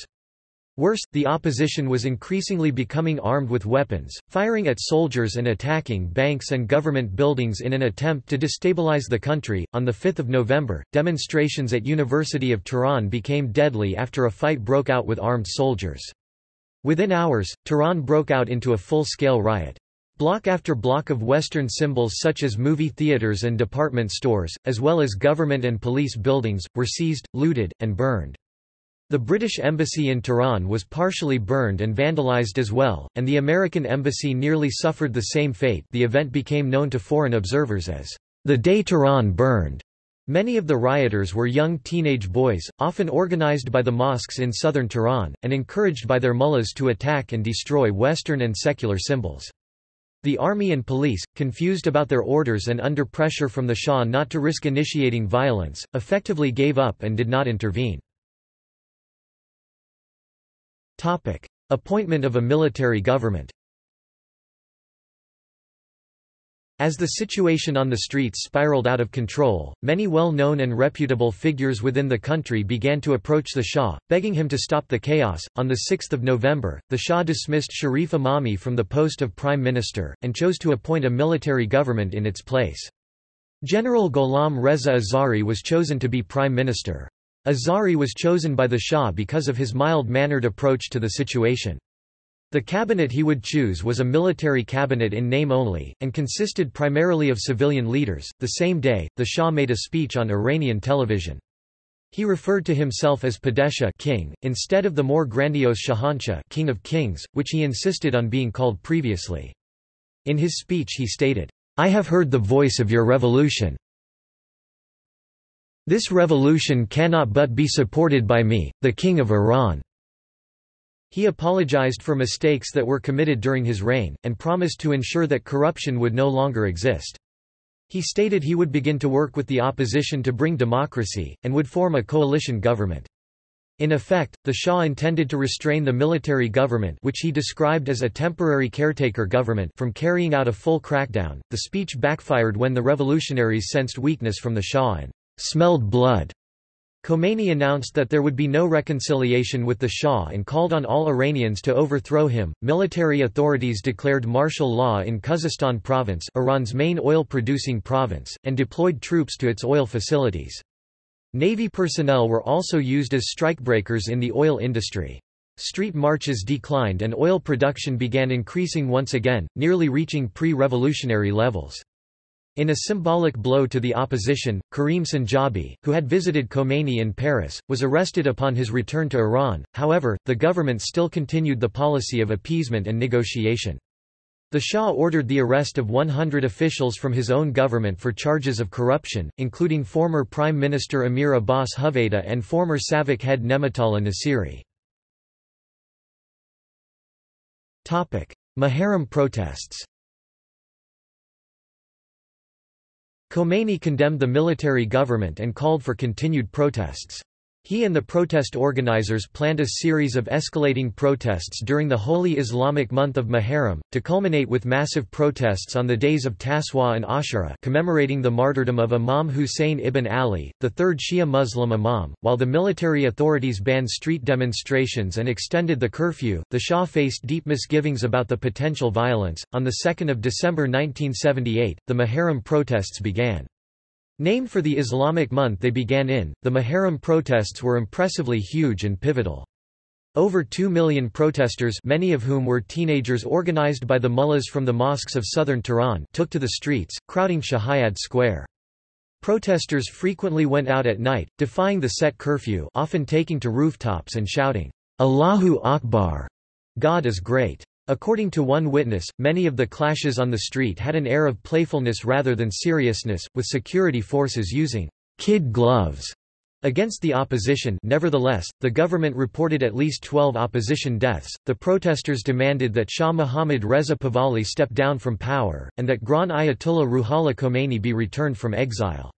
Worse, the opposition was increasingly becoming armed with weapons, firing at soldiers and attacking banks and government buildings in an attempt to destabilize the country. On the 5th of November, demonstrations at University of Tehran became deadly after a fight broke out with armed soldiers. Within hours, Tehran broke out into a full-scale riot. Block after block of Western symbols such as movie theaters and department stores, as well as government and police buildings, were seized, looted, and burned. The British Embassy in Tehran was partially burned and vandalized as well, and the American Embassy nearly suffered the same fate the event became known to foreign observers as, "...the day Tehran burned." Many of the rioters were young teenage boys, often organized by the mosques in southern Tehran, and encouraged by their mullahs to attack and destroy Western and secular symbols. The army and police, confused about their orders and under pressure from the Shah not to risk initiating violence, effectively gave up and did not intervene. Appointment of a military government As the situation on the streets spiraled out of control, many well-known and reputable figures within the country began to approach the Shah, begging him to stop the chaos. On 6 November, the Shah dismissed Sharif Imami from the post of prime minister, and chose to appoint a military government in its place. General Gholam Reza Azhari was chosen to be prime minister. Azhari was chosen by the Shah because of his mild-mannered approach to the situation. The cabinet he would choose was a military cabinet in name only, and consisted primarily of civilian leaders. The same day, the Shah made a speech on Iranian television. He referred to himself as Padeshah king, instead of the more grandiose Shahanshah king of kings, which he insisted on being called previously. In his speech he stated, I have heard the voice of your revolution. This revolution cannot but be supported by me, the king of Iran. He apologized for mistakes that were committed during his reign, and promised to ensure that corruption would no longer exist. He stated he would begin to work with the opposition to bring democracy, and would form a coalition government. In effect, the Shah intended to restrain the military government which he described as a temporary caretaker government from carrying out a full crackdown. The speech backfired when the revolutionaries sensed weakness from the Shah and smelled blood. Khomeini announced that there would be no reconciliation with the Shah and called on all Iranians to overthrow him. Military authorities declared martial law in Khuzestan province, Iran's main oil-producing province, and deployed troops to its oil facilities. Navy personnel were also used as strikebreakers in the oil industry. Street marches declined and oil production began increasing once again, nearly reaching pre-revolutionary levels. In a symbolic blow to the opposition, Karim Sanjabi, who had visited Khomeini in Paris, was arrested upon his return to Iran, however, the government still continued the policy of appeasement and negotiation. The Shah ordered the arrest of 100 officials from his own government for charges of corruption, including former Prime Minister Amir Abbas Hoveyda and former SAVAK head Nematullah Nasiri. Muharram protests Khomeini condemned the military government and called for continued protests. He and the protest organizers planned a series of escalating protests during the holy Islamic month of Muharram, to culminate with massive protests on the days of Taswa and Ashura commemorating the martyrdom of Imam Hussein ibn Ali, the third Shia Muslim imam. While the military authorities banned street demonstrations and extended the curfew, the Shah faced deep misgivings about the potential violence. On 2 December 1978, the Muharram protests began. Named for the Islamic month they began in, the Muharram protests were impressively huge and pivotal. Over two million protesters many of whom were teenagers organized by the mullahs from the mosques of southern Tehran took to the streets, crowding Shahyad Square. Protesters frequently went out at night, defying the set curfew often taking to rooftops and shouting, Allahu Akbar! God is great! According to one witness, many of the clashes on the street had an air of playfulness rather than seriousness, with security forces using kid gloves against the opposition. Nevertheless, the government reported at least 12 opposition deaths. The protesters demanded that Shah Mohammad Reza Pahlavi step down from power, and that Grand Ayatollah Ruhollah Khomeini be returned from exile.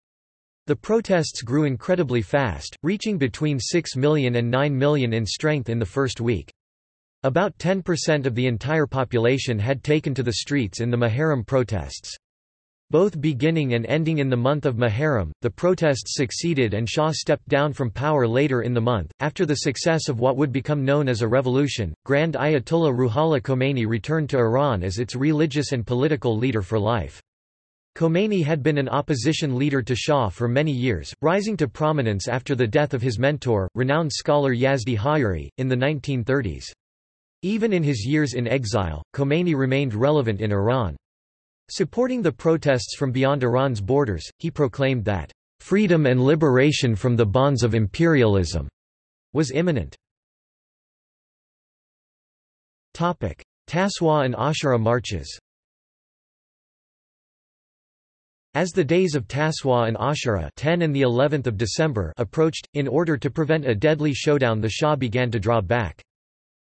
The protests grew incredibly fast, reaching between 6 million and 9 million in strength in the first week. About 10% of the entire population had taken to the streets in the Muharram protests. Both beginning and ending in the month of Muharram, the protests succeeded and Shah stepped down from power later in the month. After the success of what would become known as a revolution, Grand Ayatollah Ruhollah Khomeini returned to Iran as its religious and political leader for life. Khomeini had been an opposition leader to Shah for many years, rising to prominence after the death of his mentor, renowned scholar Yazdi Haeri, in the 1930s. Even in his years in exile, Khomeini remained relevant in Iran. Supporting the protests from beyond Iran's borders, he proclaimed that, "...freedom and liberation from the bonds of imperialism," was imminent. Taswa and Ashura marches As the days of Taswa and Ashura 10 and the 11th of December approached, in order to prevent a deadly showdown the Shah began to draw back.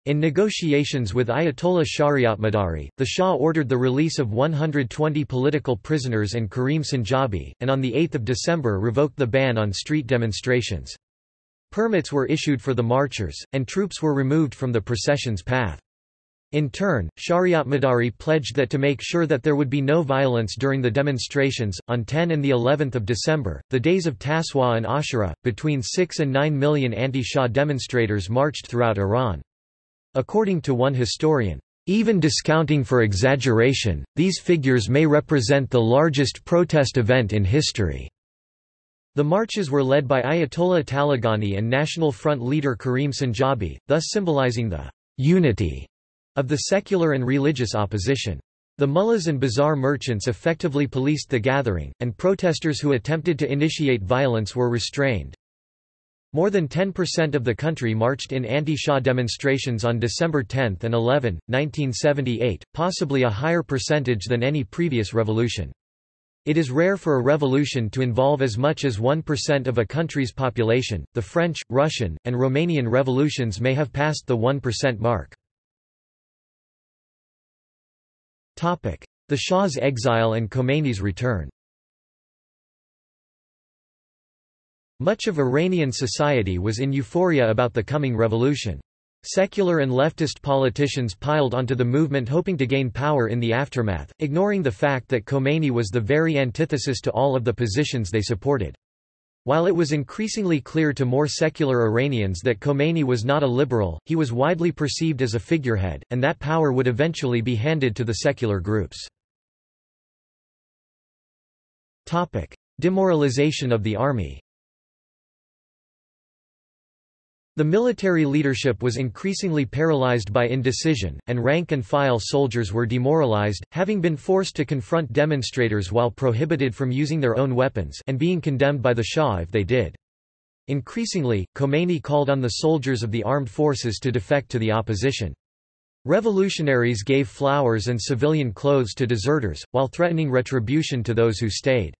In negotiations with Ayatollah Shariatmadari, the Shah ordered the release of 120 political prisoners and Karim Sanjabi, and on 8 December revoked the ban on street demonstrations. Permits were issued for the marchers, and troops were removed from the procession's path. In turn, Shariatmadari pledged that to make sure that there would be no violence during the demonstrations, on 10 and the 11th of December, the days of Taswa and Ashura, between 6 and 9 million anti-Shah demonstrators marched throughout Iran. According to one historian, even discounting for exaggeration, these figures may represent the largest protest event in history. The marches were led by Ayatollah Taleghani and National Front leader Karim Sanjabi, thus symbolizing the unity of the secular and religious opposition. The mullahs and bazaar merchants effectively policed the gathering, and protesters who attempted to initiate violence were restrained. More than 10% of the country marched in anti-Shah demonstrations on December 10 and 11, 1978, possibly a higher percentage than any previous revolution. It is rare for a revolution to involve as much as 1% of a country's population. The French, Russian, and Romanian revolutions may have passed the 1% mark. Topic: The Shah's exile and Khomeini's return Much of Iranian society was in euphoria about the coming revolution. Secular and leftist politicians piled onto the movement hoping to gain power in the aftermath, ignoring the fact that Khomeini was the very antithesis to all of the positions they supported. While it was increasingly clear to more secular Iranians that Khomeini was not a liberal, he was widely perceived as a figurehead, and that power would eventually be handed to the secular groups. Demoralization of the army The military leadership was increasingly paralyzed by indecision, and rank-and-file soldiers were demoralized, having been forced to confront demonstrators while prohibited from using their own weapons and being condemned by the Shah if they did. Increasingly, Khomeini called on the soldiers of the armed forces to defect to the opposition. Revolutionaries gave flowers and civilian clothes to deserters, while threatening retribution to those who stayed.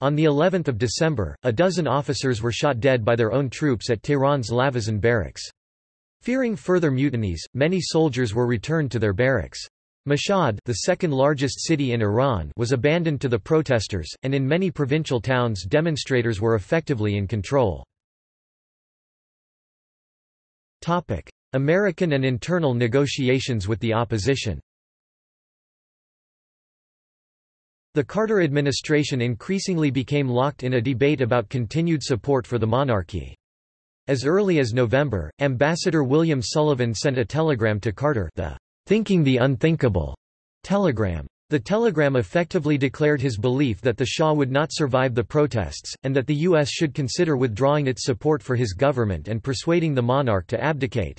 On the 11th of December, a dozen officers were shot dead by their own troops at Tehran's Lavizan barracks. Fearing further mutinies, many soldiers were returned to their barracks. Mashhad the second largest city in Iran was abandoned to the protesters, and in many provincial towns demonstrators were effectively in control. American and internal negotiations with the opposition The Carter administration increasingly became locked in a debate about continued support for the monarchy. As early as November, Ambassador William Sullivan sent a telegram to Carter the "'Thinking the Unthinkable' telegram. The telegram effectively declared his belief that the Shah would not survive the protests, and that the U.S. should consider withdrawing its support for his government and persuading the monarch to abdicate.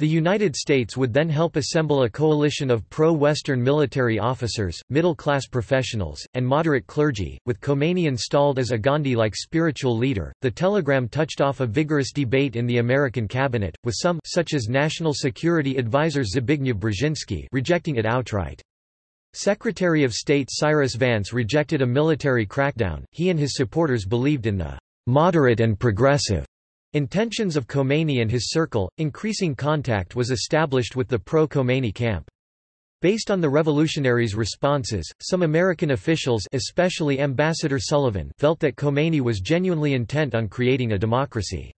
The United States would then help assemble a coalition of pro-Western military officers, middle-class professionals, and moderate clergy, with Khomeini installed as a Gandhi-like spiritual leader. The telegram touched off a vigorous debate in the American cabinet, with some such as National Security Advisor Zbigniew Brzezinski rejecting it outright. Secretary of State Cyrus Vance rejected a military crackdown. He and his supporters believed in the moderate and progressive Intentions of Khomeini and his circle, increasing contact was established with the pro-Khomeini camp. Based on the revolutionaries' responses, some American officials especially Ambassador Sullivan felt that Khomeini was genuinely intent on creating a democracy.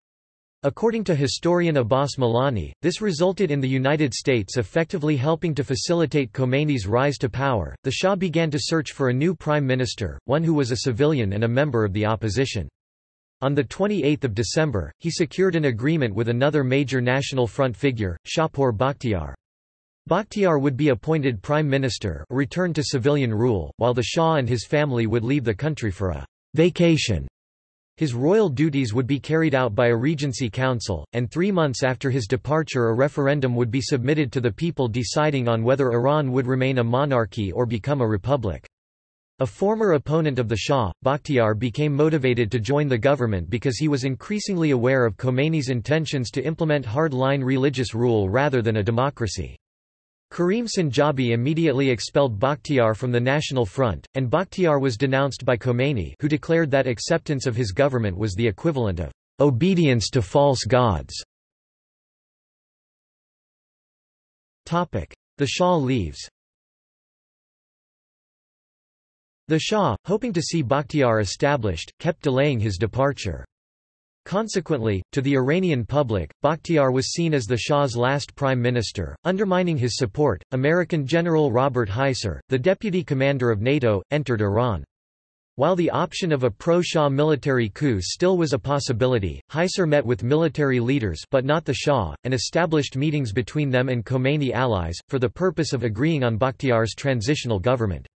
According to historian Abbas Milani, this resulted in the United States effectively helping to facilitate Khomeini's rise to power. The Shah began to search for a new prime minister, one who was a civilian and a member of the opposition. On 28 December, he secured an agreement with another major National Front figure, Shahpour Bakhtiar. Bakhtiar would be appointed prime minister a return to civilian rule, while the Shah and his family would leave the country for a «vacation». His royal duties would be carried out by a regency council, and three months after his departure a referendum would be submitted to the people deciding on whether Iran would remain a monarchy or become a republic. A former opponent of the Shah, Bakhtiar became motivated to join the government because he was increasingly aware of Khomeini's intentions to implement hard-line religious rule rather than a democracy. Karim Sanjabi immediately expelled Bakhtiar from the National Front, and Bakhtiar was denounced by Khomeini who declared that acceptance of his government was the equivalent of obedience to false gods. The Shah leaves The Shah, hoping to see Bakhtiar established, kept delaying his departure. Consequently, to the Iranian public, Bakhtiar was seen as the Shah's last prime minister. Undermining his support, American General Robert Huyser, the deputy commander of NATO, entered Iran. While the option of a pro-Shah military coup still was a possibility, Huyser met with military leaders but not the Shah, and established meetings between them and Khomeini allies, for the purpose of agreeing on Bakhtiar's transitional government.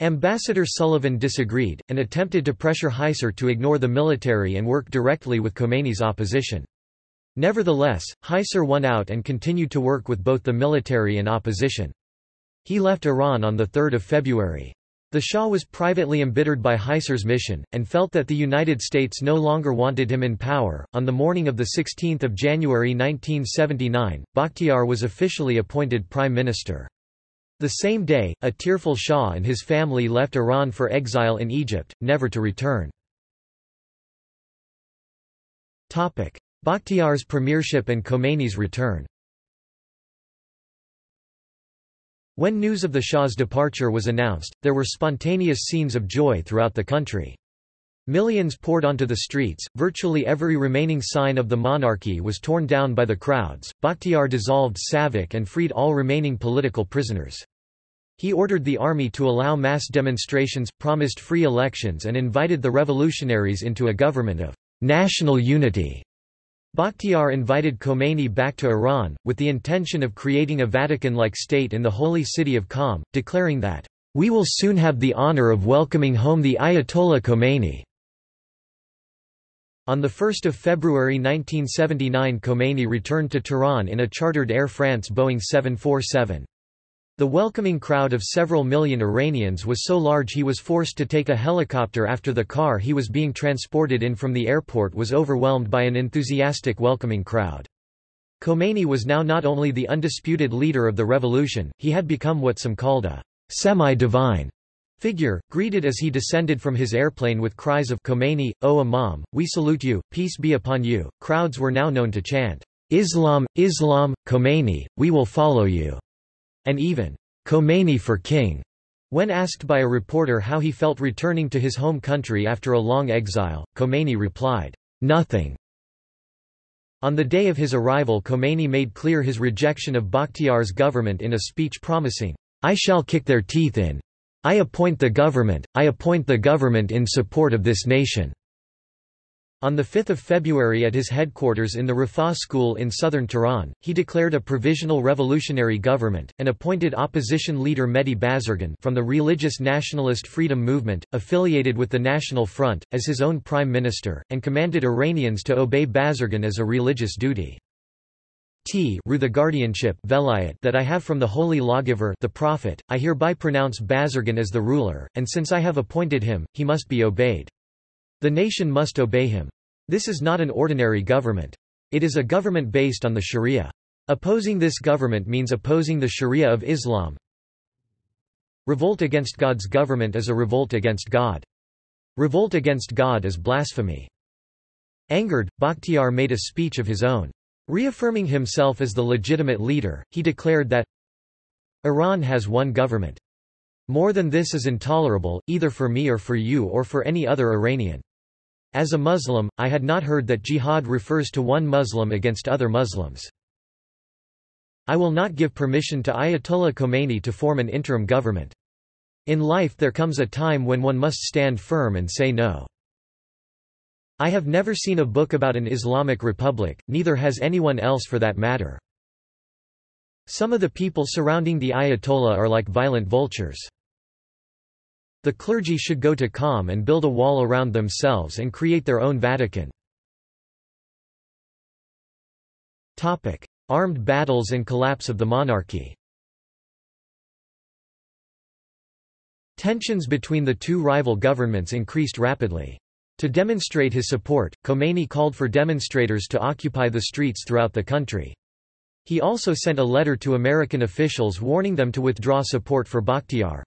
Ambassador Sullivan disagreed, and attempted to pressure Huyser to ignore the military and work directly with Khomeini's opposition. Nevertheless, Huyser won out and continued to work with both the military and opposition. He left Iran on 3 February. The Shah was privately embittered by Huyser's mission, and felt that the United States no longer wanted him in power. On the morning of 16 January 1979, Bakhtiar was officially appointed Prime Minister. The same day, a tearful Shah and his family left Iran for exile in Egypt, never to return. Bakhtiar's premiership and Khomeini's return When news of the Shah's departure was announced, there were spontaneous scenes of joy throughout the country. Millions poured onto the streets, virtually every remaining sign of the monarchy was torn down by the crowds. Bakhtiar dissolved SAVAK and freed all remaining political prisoners. He ordered the army to allow mass demonstrations, promised free elections and invited the revolutionaries into a government of national unity. Bakhtiar invited Khomeini back to Iran, with the intention of creating a Vatican-like state in the holy city of Qom, declaring that, "...we will soon have the honor of welcoming home the Ayatollah Khomeini." On 1 February 1979 Khomeini returned to Tehran in a chartered Air France Boeing 747. The welcoming crowd of several million Iranians was so large he was forced to take a helicopter after the car he was being transported in from the airport was overwhelmed by an enthusiastic welcoming crowd. Khomeini was now not only the undisputed leader of the revolution, he had become what some called a semi-divine figure, greeted as he descended from his airplane with cries of Khomeini, O Imam, we salute you, peace be upon you. Crowds were now known to chant, Islam, Islam, Khomeini, we will follow you, and even Khomeini for king. When asked by a reporter how he felt returning to his home country after a long exile, Khomeini replied, nothing. On the day of his arrival Khomeini made clear his rejection of Bakhtiar's government in a speech promising, I shall kick their teeth in. I appoint the government, I appoint the government in support of this nation." On 5 February at his headquarters in the Rafah School in southern Tehran, he declared a provisional revolutionary government, and appointed opposition leader Mehdi Bazargan from the religious nationalist freedom movement, affiliated with the National Front, as his own prime minister, and commanded Iranians to obey Bazargan as a religious duty t rue the guardianship velayat that I have from the holy lawgiver the prophet, I hereby pronounce Bazargan as the ruler, and since I have appointed him, he must be obeyed. The nation must obey him. This is not an ordinary government. It is a government based on the Sharia. Opposing this government means opposing the Sharia of Islam. Revolt against God's government is a revolt against God. Revolt against God is blasphemy. Angered, Bakhtiar made a speech of his own. Reaffirming himself as the legitimate leader, he declared that Iran has one government. More than this is intolerable, either for me or for you or for any other Iranian. As a Muslim, I had not heard that jihad refers to one Muslim against other Muslims. I will not give permission to Ayatollah Khomeini to form an interim government. In life there comes a time when one must stand firm and say no. I have never seen a book about an Islamic republic, neither has anyone else for that matter. Some of the people surrounding the Ayatollah are like violent vultures. The clergy should go to Qom and build a wall around themselves and create their own Vatican. Armed battles and collapse of the monarchy Tensions between the two rival governments increased rapidly. To demonstrate his support, Khomeini called for demonstrators to occupy the streets throughout the country. He also sent a letter to American officials warning them to withdraw support for Bakhtiar.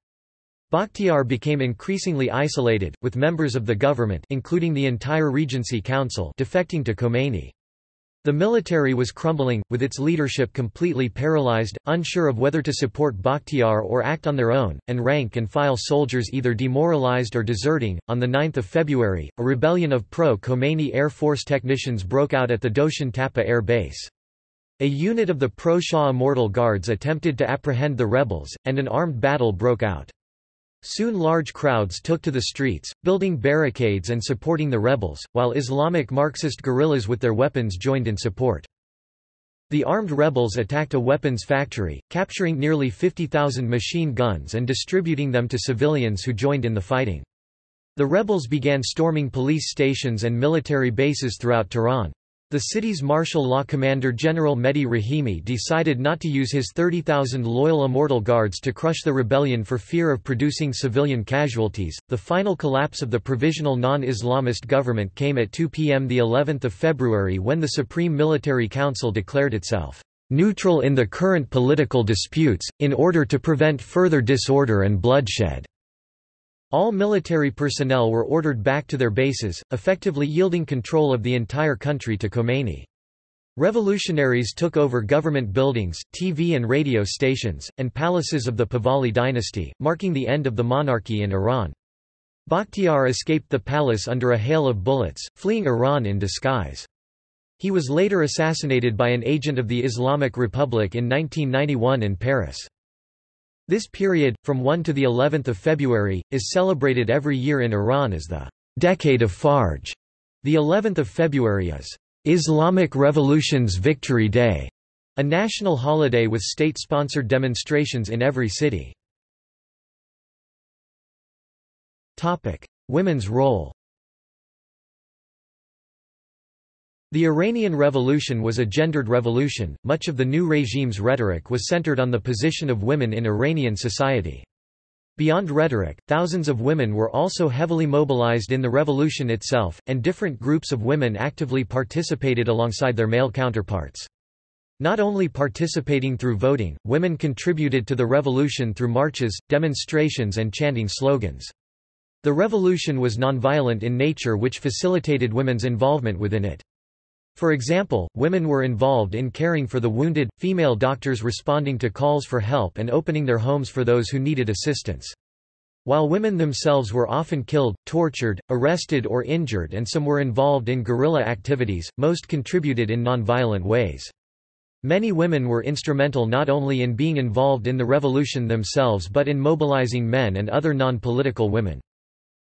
Bakhtiar became increasingly isolated, with members of the government including the entire Regency Council defecting to Khomeini. The military was crumbling, with its leadership completely paralyzed, unsure of whether to support Bakhtiar or act on their own, and rank and file soldiers either demoralized or deserting. On 9 February, a rebellion of pro Khomeini Air Force technicians broke out at the Doshan Tappeh Air Base. A unit of the pro-Shah Immortal Guards attempted to apprehend the rebels, and an armed battle broke out. Soon large crowds took to the streets, building barricades and supporting the rebels, while Islamic Marxist guerrillas with their weapons joined in support. The armed rebels attacked a weapons factory, capturing nearly 50,000 machine guns and distributing them to civilians who joined in the fighting. The rebels began storming police stations and military bases throughout Tehran. The city's martial law commander General Mehdi Rahimi decided not to use his 30,000 loyal immortal guards to crush the rebellion for fear of producing civilian casualties. The final collapse of the provisional non-Islamist government came at 2 p.m. the 11th of February when the Supreme Military Council declared itself neutral in the current political disputes, in order to prevent further disorder and bloodshed. All military personnel were ordered back to their bases, effectively yielding control of the entire country to Khomeini. Revolutionaries took over government buildings, TV and radio stations, and palaces of the Pahlavi dynasty, marking the end of the monarchy in Iran. Bakhtiar escaped the palace under a hail of bullets, fleeing Iran in disguise. He was later assassinated by an agent of the Islamic Republic in 1991 in Paris. This period, from 1 to the 11th of February, is celebrated every year in Iran as the Decade of Fajr. The 11th of February is Islamic Revolution's Victory Day, a national holiday with state-sponsored demonstrations in every city. Women's role. The Iranian Revolution was a gendered revolution, much of the new regime's rhetoric was centered on the position of women in Iranian society. Beyond rhetoric, thousands of women were also heavily mobilized in the revolution itself, and different groups of women actively participated alongside their male counterparts. Not only participating through voting, women contributed to the revolution through marches, demonstrations and chanting slogans. The revolution was nonviolent in nature which facilitated women's involvement within it. For example, women were involved in caring for the wounded, female doctors responding to calls for help and opening their homes for those who needed assistance. While women themselves were often killed, tortured, arrested or injured and some were involved in guerrilla activities, most contributed in nonviolent ways. Many women were instrumental not only in being involved in the revolution themselves but in mobilizing men and other non-political women.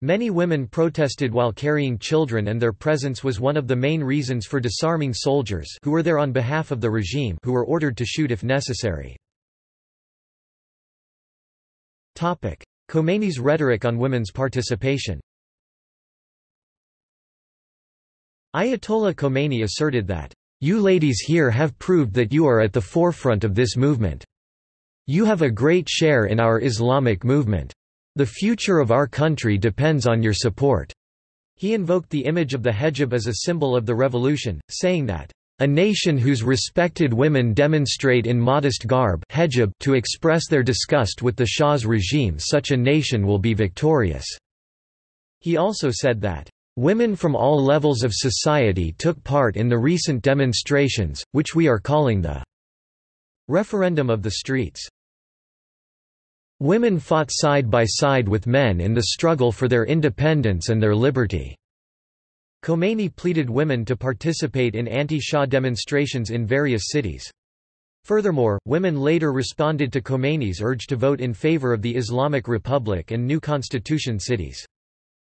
Many women protested while carrying children and their presence was one of the main reasons for disarming soldiers who were there on behalf of the regime who were ordered to shoot if necessary. Khomeini's rhetoric on women's participation Ayatollah Khomeini asserted that, "...you ladies here have proved that you are at the forefront of this movement. You have a great share in our Islamic movement. The future of our country depends on your support." He invoked the image of the hijab as a symbol of the revolution, saying that, "...a nation whose respected women demonstrate in modest garb hijab to express their disgust with the Shah's regime such a nation will be victorious." He also said that, "...women from all levels of society took part in the recent demonstrations, which we are calling the referendum of the streets." Women fought side by side with men in the struggle for their independence and their liberty. Khomeini pleaded women to participate in anti-Shah demonstrations in various cities. Furthermore, women later responded to Khomeini's urge to vote in favor of the Islamic Republic and new constitution cities.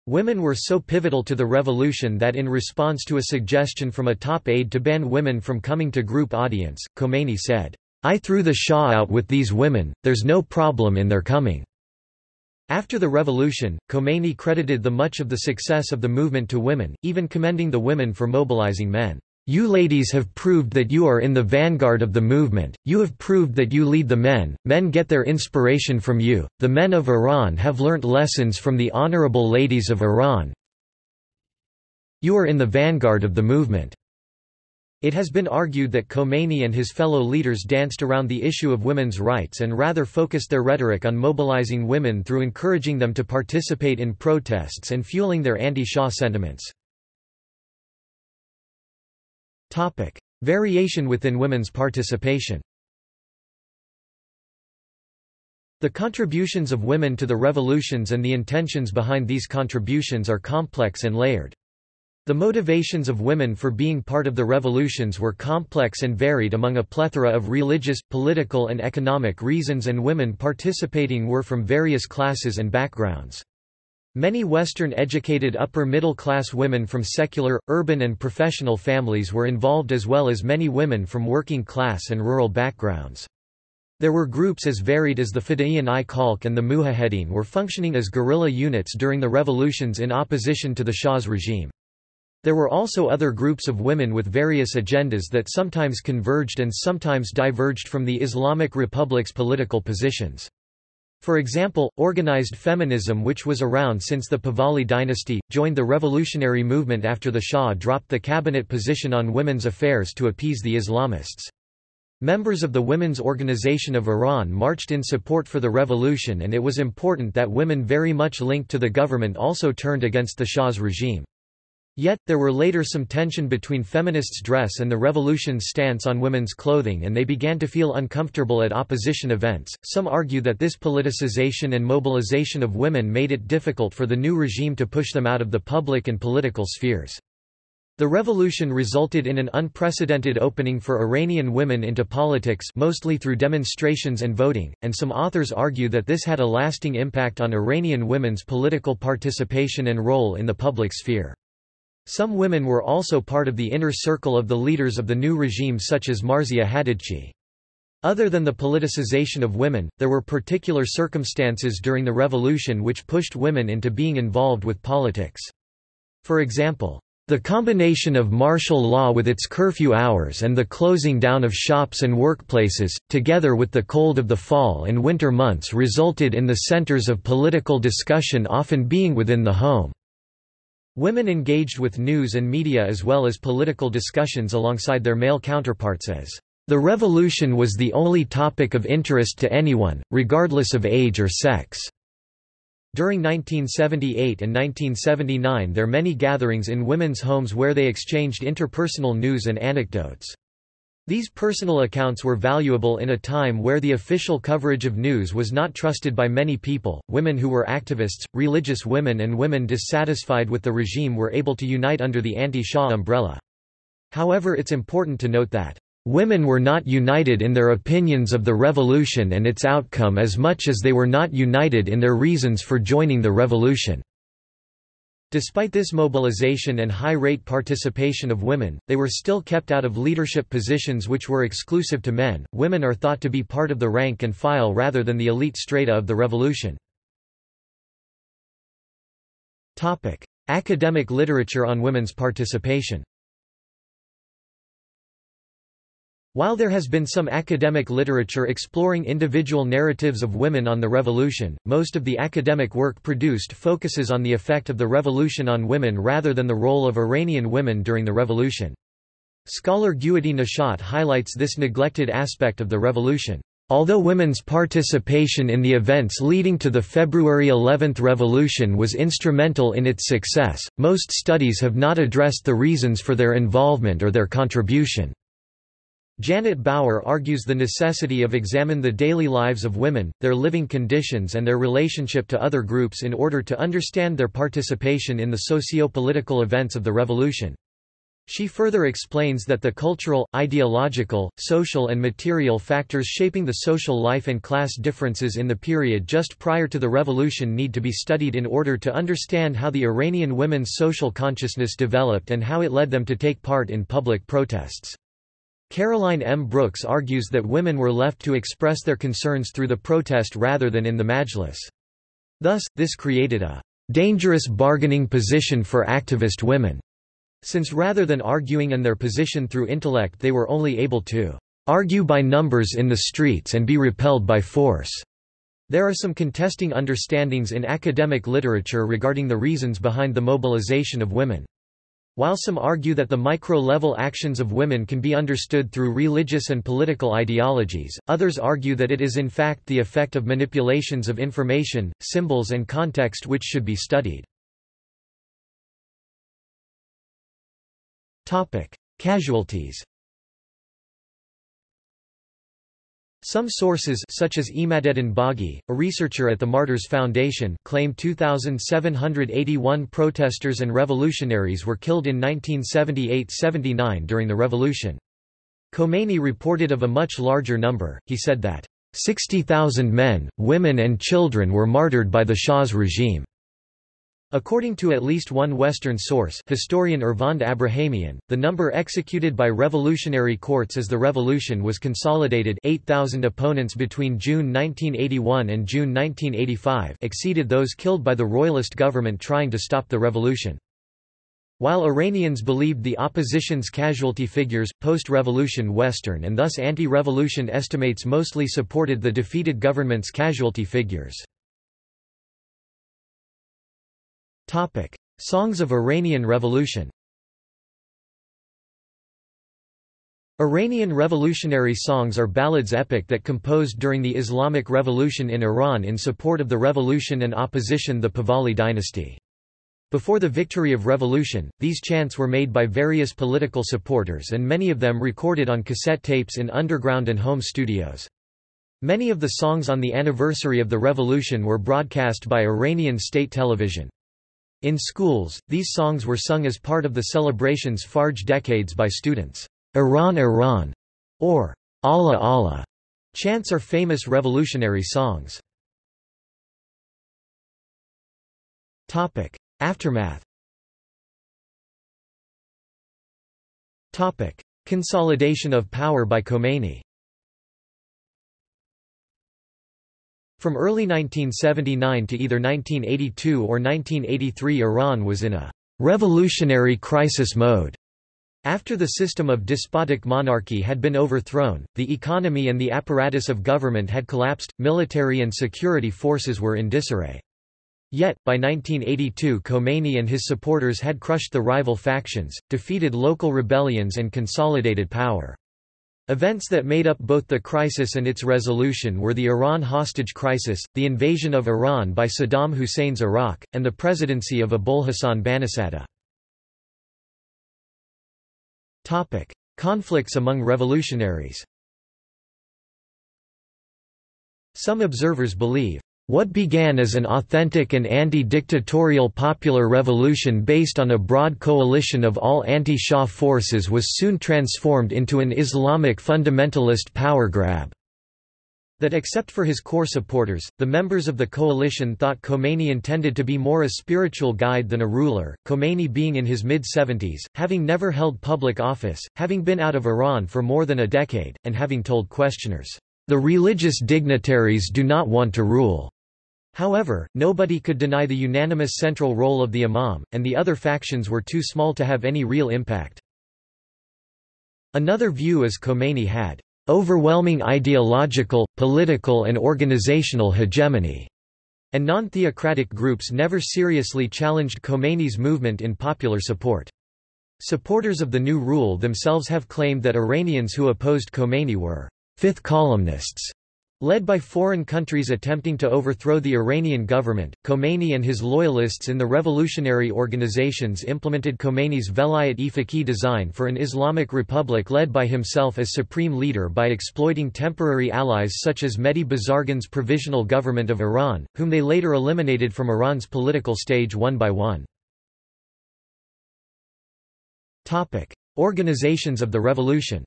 Women were so pivotal to the revolution that in response to a suggestion from a top aide to ban women from coming to group audience, Khomeini said, I threw the Shah out with these women, there's no problem in their coming." After the revolution, Khomeini credited the much of the success of the movement to women, even commending the women for mobilizing men. You ladies have proved that you are in the vanguard of the movement, you have proved that you lead the men, men get their inspiration from you, the men of Iran have learnt lessons from the honorable ladies of Iran. You are in the vanguard of the movement. It has been argued that Khomeini and his fellow leaders danced around the issue of women's rights and rather focused their rhetoric on mobilizing women through encouraging them to participate in protests and fueling their anti-Shah sentiments. Variation within women's participation The contributions of women to the revolutions and the intentions behind these contributions are complex and layered. The motivations of women for being part of the revolutions were complex and varied among a plethora of religious, political and economic reasons and women participating were from various classes and backgrounds. Many Western-educated upper-middle-class women from secular, urban and professional families were involved as well as many women from working-class and rural backgrounds. There were groups as varied as the Fidayeen-i Khalq and the Mujahedin were functioning as guerrilla units during the revolutions in opposition to the Shah's regime. There were also other groups of women with various agendas that sometimes converged and sometimes diverged from the Islamic Republic's political positions. For example, organized feminism which was around since the Pahlavi dynasty, joined the revolutionary movement after the Shah dropped the cabinet position on women's affairs to appease the Islamists. Members of the Women's Organization of Iran marched in support for the revolution and it was important that women very much linked to the government also turned against the Shah's regime. Yet, there were later some tension between feminists' dress and the revolution's stance on women's clothing and they began to feel uncomfortable at opposition events. Some argue that this politicization and mobilization of women made it difficult for the new regime to push them out of the public and political spheres. The revolution resulted in an unprecedented opening for Iranian women into politics mostly through demonstrations and voting, and some authors argue that this had a lasting impact on Iranian women's political participation and role in the public sphere. Some women were also part of the inner circle of the leaders of the new regime such as Marzieh Hadidchi. Other than the politicization of women, there were particular circumstances during the revolution which pushed women into being involved with politics. For example, the combination of martial law with its curfew hours and the closing down of shops and workplaces, together with the cold of the fall and winter months resulted in the centers of political discussion often being within the home. Women engaged with news and media as well as political discussions alongside their male counterparts as the revolution was the only topic of interest to anyone, regardless of age or sex. During 1978 and 1979 there many gatherings in women's homes where they exchanged interpersonal news and anecdotes. These personal accounts were valuable in a time where the official coverage of news was not trusted by many people. Women who were activists, religious women, and women dissatisfied with the regime were able to unite under the anti Shah umbrella. However, it's important to note that Women were not united in their opinions of the revolution and its outcome as much as they were not united in their reasons for joining the revolution. Despite this mobilization and high-rate participation of women, they were still kept out of leadership positions which were exclusive to men. Women are thought to be part of the rank and file rather than the elite strata of the revolution. Topic: Academic literature on women's participation. While there has been some academic literature exploring individual narratives of women on the revolution, most of the academic work produced focuses on the effect of the revolution on women rather than the role of Iranian women during the revolution. Scholar Guity Nashat highlights this neglected aspect of the revolution. Although women's participation in the events leading to the February 11 revolution was instrumental in its success, most studies have not addressed the reasons for their involvement or their contribution. Janet Bauer argues the necessity of examine the daily lives of women, their living conditions and their relationship to other groups in order to understand their participation in the socio-political events of the revolution. She further explains that the cultural, ideological, social and material factors shaping the social life and class differences in the period just prior to the revolution need to be studied in order to understand how the Iranian women's social consciousness developed and how it led them to take part in public protests. Caroline M. Brooks argues that women were left to express their concerns through the protest rather than in the majlis. Thus, this created a dangerous bargaining position for activist women, since rather than arguing and their position through intellect they were only able to argue by numbers in the streets and be repelled by force. There are some contesting understandings in academic literature regarding the reasons behind the mobilization of women. While some argue that the micro-level actions of women can be understood through religious and political ideologies, others argue that it is in fact the effect of manipulations of information, symbols and context which should be studied. Casualties Some sources such as Emadeddin Baghi, a researcher at the Martyrs Foundation claim 2,781 protesters and revolutionaries were killed in 1978–79 during the revolution. Khomeini reported of a much larger number, he said that, "...60,000 men, women and children were martyred by the Shah's regime." According to at least one Western source historian Ervand Abrahamian, the number executed by revolutionary courts as the revolution was consolidated 8,000 opponents between June 1981 and June 1985 exceeded those killed by the royalist government trying to stop the revolution. While Iranians believed the opposition's casualty figures, post-revolution Western and thus anti-revolution estimates mostly supported the defeated government's casualty figures. Songs of Iranian Revolution Iranian revolutionary songs are ballads epic that composed during the Islamic Revolution in Iran in support of the revolution and opposition the Pahlavi dynasty. Before the victory of revolution, these chants were made by various political supporters and many of them recorded on cassette tapes in underground and home studios. Many of the songs on the anniversary of the revolution were broadcast by Iranian state television. In schools, these songs were sung as part of the celebrations Fajr decades by students. Iran Iran, or Allah Allah chants are famous revolutionary songs. Topic: Aftermath. Topic: Consolidation of power by Khomeini. From early 1979 to either 1982 or 1983 Iran was in a «revolutionary crisis mode». After the system of despotic monarchy had been overthrown, the economy and the apparatus of government had collapsed, military and security forces were in disarray. Yet, by 1982 Khomeini and his supporters had crushed the rival factions, defeated local rebellions and consolidated power. Events that made up both the crisis and its resolution were the Iran hostage crisis, the invasion of Iran by Saddam Hussein's Iraq, and the presidency of Abolhassan Banisadr. Topic: Conflicts among revolutionaries Some observers believe what began as an authentic and anti-dictatorial popular revolution based on a broad coalition of all anti-Shah forces was soon transformed into an Islamic fundamentalist power grab. That except for his core supporters, the members of the coalition thought Khomeini intended to be more a spiritual guide than a ruler. Khomeini being in his mid-70s, having never held public office, having been out of Iran for more than a decade, and having told questioners, "...the religious dignitaries do not want to rule." However, nobody could deny the unanimous central role of the imam, and the other factions were too small to have any real impact. Another view is Khomeini had overwhelming ideological, political and organizational hegemony, and non-theocratic groups never seriously challenged Khomeini's movement in popular support. Supporters of the new rule themselves have claimed that Iranians who opposed Khomeini were fifth columnists Led by foreign countries attempting to overthrow the Iranian government, Khomeini and his loyalists in the revolutionary organizations implemented Khomeini's Velayat-e-Faqih design for an Islamic republic led by himself as supreme leader by exploiting temporary allies such as Mehdi Bazargan's Provisional Government of Iran, whom they later eliminated from Iran's political stage one by one. Organizations of the revolution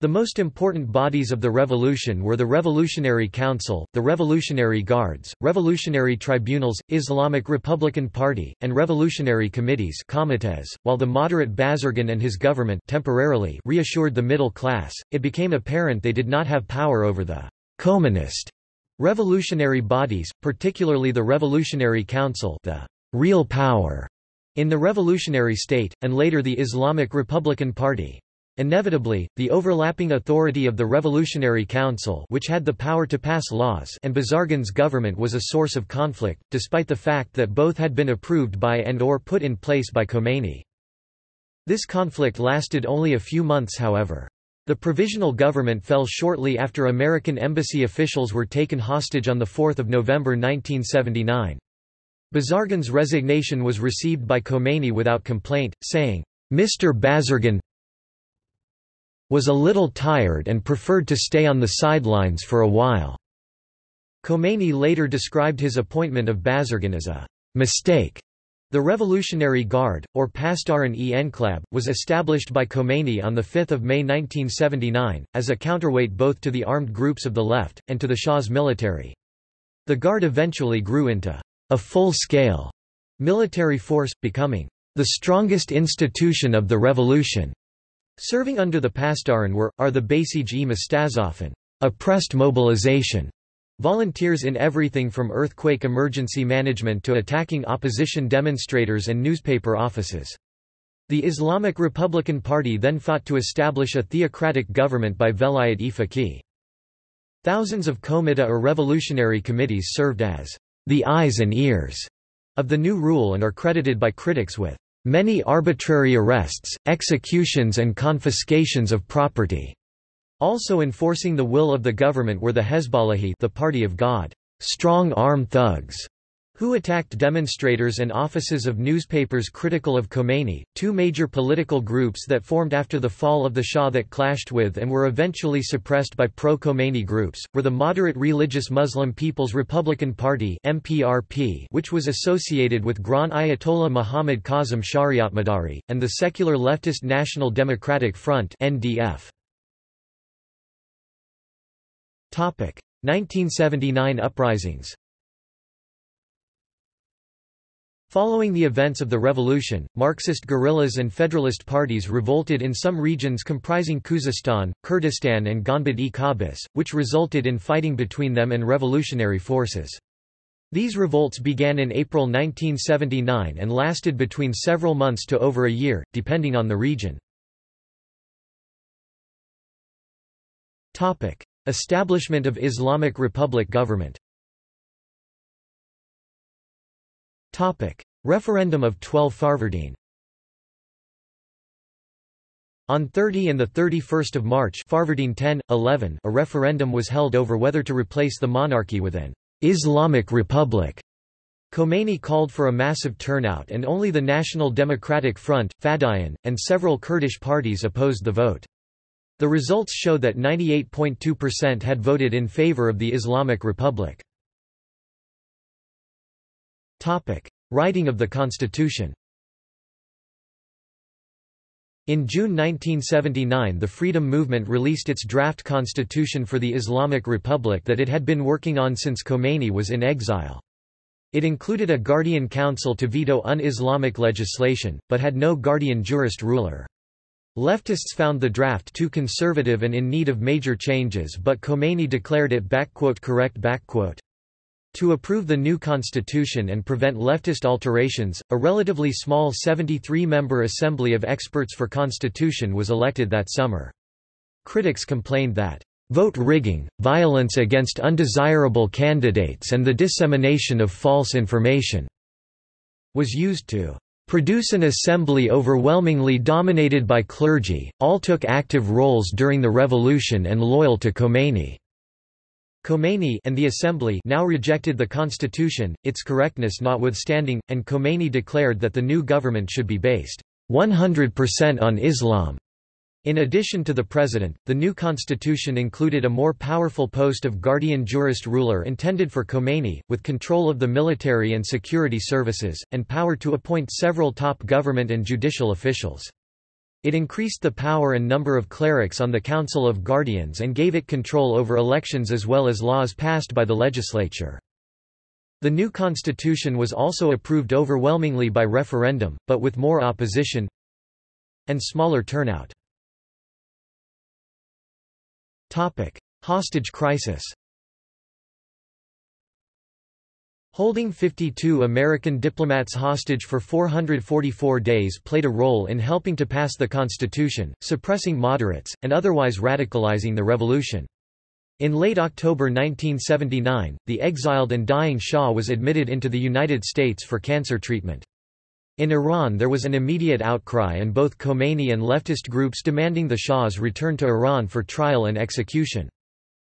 The most important bodies of the revolution were the Revolutionary Council, the Revolutionary Guards, Revolutionary Tribunals, Islamic Republican Party, and Revolutionary Committees comites. .While the moderate Bazargan and his government temporarily reassured the middle class, it became apparent they did not have power over the Khomeinist revolutionary bodies, particularly the Revolutionary Council the real power in the revolutionary state, and later the Islamic Republican Party. Inevitably, the overlapping authority of the Revolutionary Council which had the power to pass laws and Bazargan's government was a source of conflict, despite the fact that both had been approved by and or put in place by Khomeini. This conflict lasted only a few months however. The provisional government fell shortly after American embassy officials were taken hostage on 4 November 1979. Bazargan's resignation was received by Khomeini without complaint, saying, Mr. Bazargan was a little tired and preferred to stay on the sidelines for a while. Khomeini later described his appointment of Bazargan as a mistake. The Revolutionary Guard, or Pasdaran-e Enqelab, was established by Khomeini on 5 May 1979, as a counterweight both to the armed groups of the left, and to the Shah's military. The Guard eventually grew into a full-scale military force, becoming the strongest institution of the revolution. Serving under the Pasdaran were, are the Basij-e Mustazafin oppressed mobilization, volunteers in everything from earthquake emergency management to attacking opposition demonstrators and newspaper offices. The Islamic Republican Party then fought to establish a theocratic government by Velayat-e Faqih. Thousands of Komiteh or revolutionary committees served as the eyes and ears of the new rule and are credited by critics with Many arbitrary arrests, executions and confiscations of property. Also enforcing the will of the government were the Hezbollahi the Party of God, strong arm thugs, who attacked demonstrators and offices of newspapers critical of Khomeini. Two major political groups that formed after the fall of the Shah that clashed with and were eventually suppressed by pro-Khomeini groups, were the moderate religious Muslim People's Republican Party MPRP, which was associated with Grand Ayatollah Muhammad Kazim Shariatmadari, and the secular leftist National Democratic Front NDF. 1979 uprisings Following the events of the revolution, Marxist guerrillas and federalist parties revolted in some regions comprising Khuzestan, Kurdistan and Gonbad-e which resulted in fighting between them and revolutionary forces. These revolts began in April 1979 and lasted between several months to over a year, depending on the region. Establishment of Islamic Republic government Referendum of 12 Farvardin On 30 and 31 March Farvardin 10, 11, a referendum was held over whether to replace the monarchy with an Islamic Republic. Khomeini called for a massive turnout and only the National Democratic Front, Fadayan, and several Kurdish parties opposed the vote. The results showed that 98.2% had voted in favor of the Islamic Republic. Topic: Writing of the Constitution. In June 1979 the Freedom Movement released its draft constitution for the Islamic Republic that it had been working on since Khomeini was in exile. It included a guardian council to veto un-Islamic legislation, but had no guardian jurist ruler. Leftists found the draft too conservative and in need of major changes but Khomeini declared it correct to approve the new constitution and prevent leftist alterations, a relatively small 73-member Assembly of Experts for Constitution was elected that summer. Critics complained that, "...vote rigging, violence against undesirable candidates and the dissemination of false information," was used to produce an assembly overwhelmingly dominated by clergy, all took active roles during the revolution and loyal to Khomeini. Khomeini and the Assembly now rejected the constitution, its correctness notwithstanding, and Khomeini declared that the new government should be based 100% on Islam. In addition to the president, the new constitution included a more powerful post of guardian jurist ruler intended for Khomeini, with control of the military and security services, and power to appoint several top government and judicial officials. It increased the power and number of clerics on the Council of Guardians and gave it control over elections as well as laws passed by the legislature. The new constitution was also approved overwhelmingly by referendum, but with more opposition and smaller turnout. Hostage crisis Holding 52 American diplomats hostage for 444 days played a role in helping to pass the constitution, suppressing moderates, and otherwise radicalizing the revolution. In late October 1979, the exiled and dying Shah was admitted into the United States for cancer treatment. In Iran there was an immediate outcry and both Khomeini and leftist groups demanding the Shah's return to Iran for trial and execution.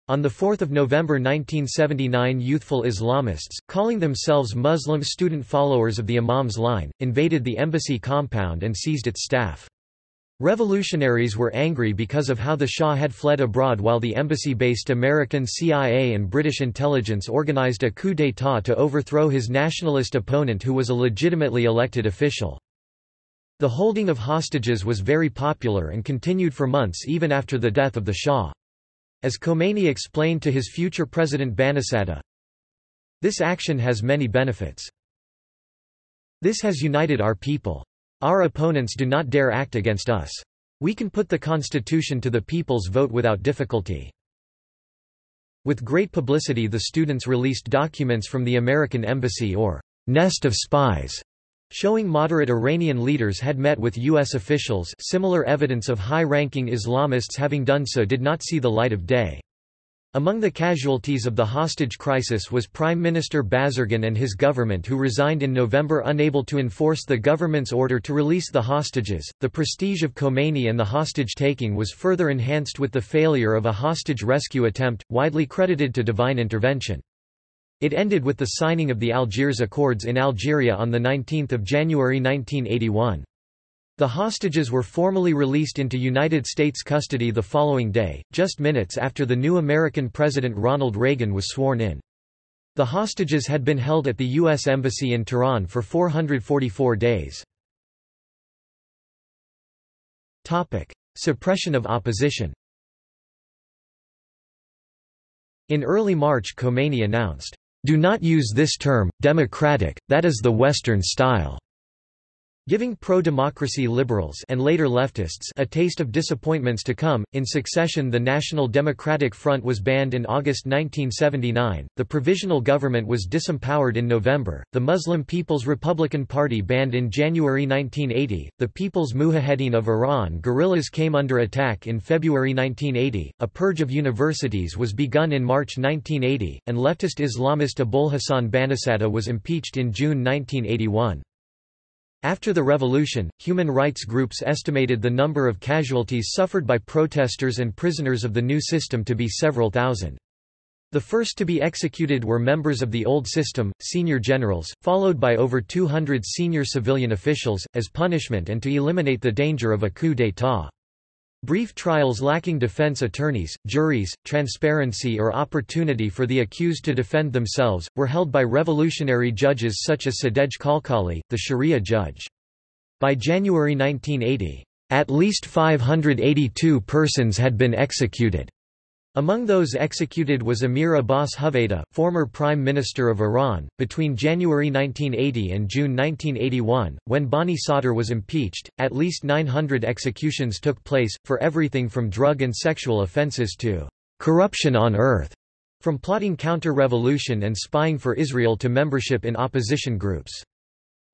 On 4 November 1979 youthful Islamists, calling themselves Muslim student followers of the Imam's line, invaded the embassy compound and seized its staff. Revolutionaries were angry because of how the Shah had fled abroad while the embassy-based American CIA and British intelligence organized a coup d'état to overthrow his nationalist opponent who was a legitimately elected official. The holding of hostages was very popular and continued for months even after the death of the Shah. As Khomeini explained to his future president Banisadr, this action has many benefits. This has united our people. Our opponents do not dare act against us. We can put the constitution to the people's vote without difficulty. With great publicity the students released documents from the American embassy or nest of spies showing moderate Iranian leaders had met with U.S. officials similar evidence of high-ranking Islamists having done so did not see the light of day. Among the casualties of the hostage crisis was Prime Minister Bazargan and his government who resigned in November unable to enforce the government's order to release the hostages. The prestige of Khomeini and the hostage-taking was further enhanced with the failure of a hostage rescue attempt, widely credited to divine intervention. It ended with the signing of the Algiers Accords in Algeria on 19 January 1981. The hostages were formally released into United States custody the following day, just minutes after the new American President Ronald Reagan was sworn in. The hostages had been held at the U.S. Embassy in Tehran for 444 days. Suppression of opposition In early March Khomeini announced, "'Do not use this term, democratic, that is the Western style' Giving pro-democracy liberals and later leftists a taste of disappointments to come, in succession the National Democratic Front was banned in August 1979, the Provisional Government was disempowered in November, the Muslim People's Republican Party banned in January 1980, the People's Mujahedin of Iran guerrillas came under attack in February 1980, a purge of universities was begun in March 1980, and leftist Islamist Abolhassan Banisadr was impeached in June 1981. After the revolution, human rights groups estimated the number of casualties suffered by protesters and prisoners of the new system to be several thousand. The first to be executed were members of the old system, senior generals, followed by over 200 senior civilian officials, as punishment and to eliminate the danger of a coup d'état. Brief trials lacking defense attorneys, juries, transparency or opportunity for the accused to defend themselves, were held by revolutionary judges such as Sadegh Khalkhali, the Sharia judge. By January 1980, at least 582 persons had been executed. Among those executed was Amir Abbas Hoveyda, former Prime Minister of Iran. Between January 1980 and June 1981, when Bani Sadr was impeached, at least 900 executions took place, for everything from drug and sexual offences to corruption on earth, from plotting counter-revolution and spying for Israel to membership in opposition groups.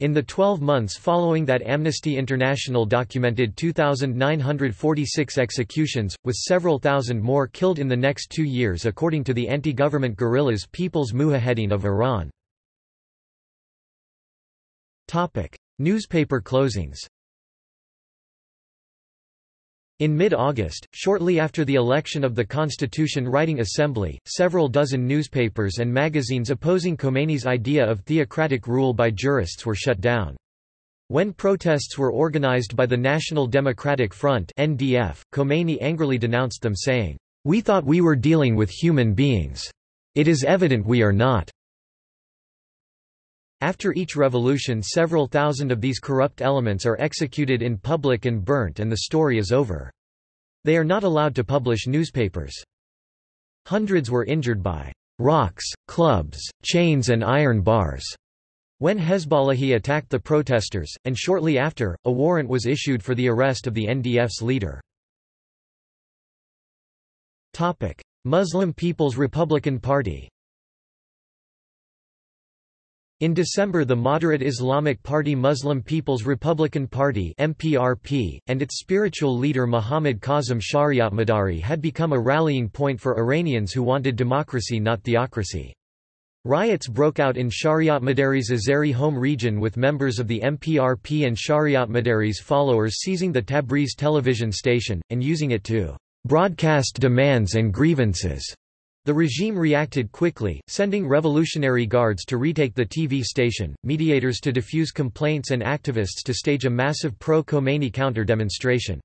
In the 12 months following that Amnesty International documented 2,946 executions, with several thousand more killed in the next two years according to the anti-government guerrillas People's Mujahedin of Iran. Newspaper closings in mid-August, shortly after the election of the Constitution Writing Assembly, several dozen newspapers and magazines opposing Khomeini's idea of theocratic rule by jurists were shut down. When protests were organized by the National Democratic Front NDF, Khomeini angrily denounced them saying, "'We thought we were dealing with human beings. It is evident we are not.' After each revolution several thousand of these corrupt elements are executed in public and burnt and the story is over. They are not allowed to publish newspapers. Hundreds were injured by rocks, clubs, chains and iron bars when Hezbollahi attacked the protesters, and shortly after, a warrant was issued for the arrest of the NDF's leader. Muslim People's Republican Party In December the moderate Islamic Party Muslim People's Republican Party MPRP, and its spiritual leader Muhammad Kazim Shariatmadari had become a rallying point for Iranians who wanted democracy not theocracy. Riots broke out in Shariatmadari's Azeri home region with members of the MPRP and Shariatmadari's followers seizing the Tabriz television station, and using it to broadcast demands and grievances. The regime reacted quickly, sending Revolutionary Guards to retake the TV station, mediators to defuse complaints and activists to stage a massive pro-Khomeini counter-demonstration.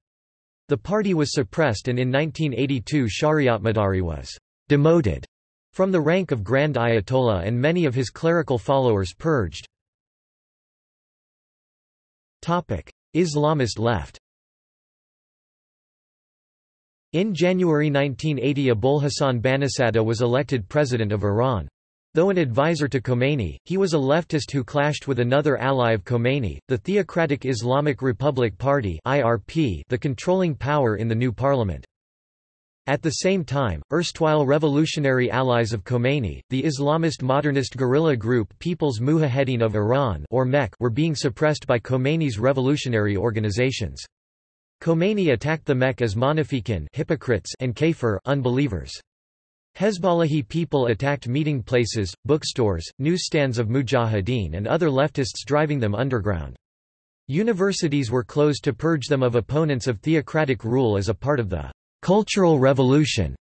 The party was suppressed and in 1982 Shariatmadari was demoted from the rank of Grand Ayatollah and many of his clerical followers purged. Islamist left in January 1980 Abolhassan Banisadr was elected president of Iran. Though an advisor to Khomeini, he was a leftist who clashed with another ally of Khomeini, the Theocratic Islamic Republic Party IRP, the controlling power in the new parliament. At the same time, erstwhile revolutionary allies of Khomeini, the Islamist modernist guerrilla group People's Mujahedin of Iran or MEK were being suppressed by Khomeini's revolutionary organizations. Khomeini attacked the MEK as monafiqin hypocrites and kafir unbelievers. Hezbollahi people attacked meeting places, bookstores, newsstands of mujahideen and other leftists driving them underground. Universities were closed to purge them of opponents of theocratic rule as a part of the «cultural revolution»,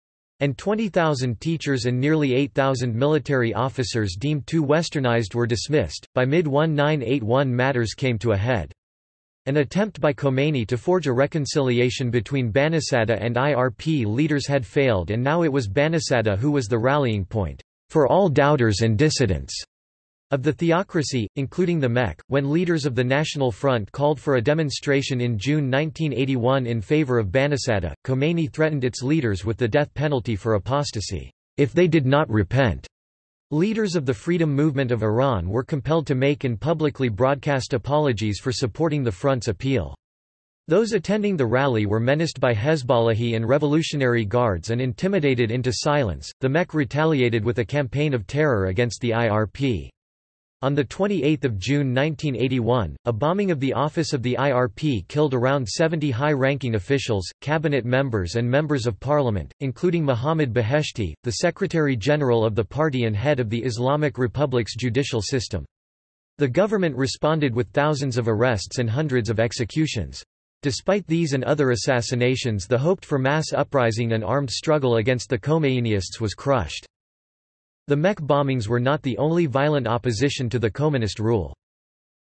and 20,000 teachers and nearly 8,000 military officers deemed too westernized were dismissed. By mid-1981 matters came to a head. An attempt by Khomeini to forge a reconciliation between Banisadr and IRP leaders had failed and now it was Banisadr who was the rallying point, for all doubters and dissidents, of the theocracy, including the MEK, when leaders of the National Front called for a demonstration in June 1981 in favor of Banisadr, Khomeini threatened its leaders with the death penalty for apostasy, if they did not repent. Leaders of the freedom movement of Iran were compelled to make and publicly broadcast apologies for supporting the front's appeal. Those attending the rally were menaced by Hezbollahi and Revolutionary Guards and intimidated into silence. The MEK retaliated with a campaign of terror against the IRP. On 28 June 1981, a bombing of the office of the IRP killed around 70 high-ranking officials, cabinet members and members of parliament, including Mohammad Beheshti, the Secretary-General of the party and head of the Islamic Republic's judicial system. The government responded with thousands of arrests and hundreds of executions. Despite these and other assassinations the hoped for mass uprising and armed struggle against the Khomeinists was crushed. The MEK bombings were not the only violent opposition to the Khomeinist rule.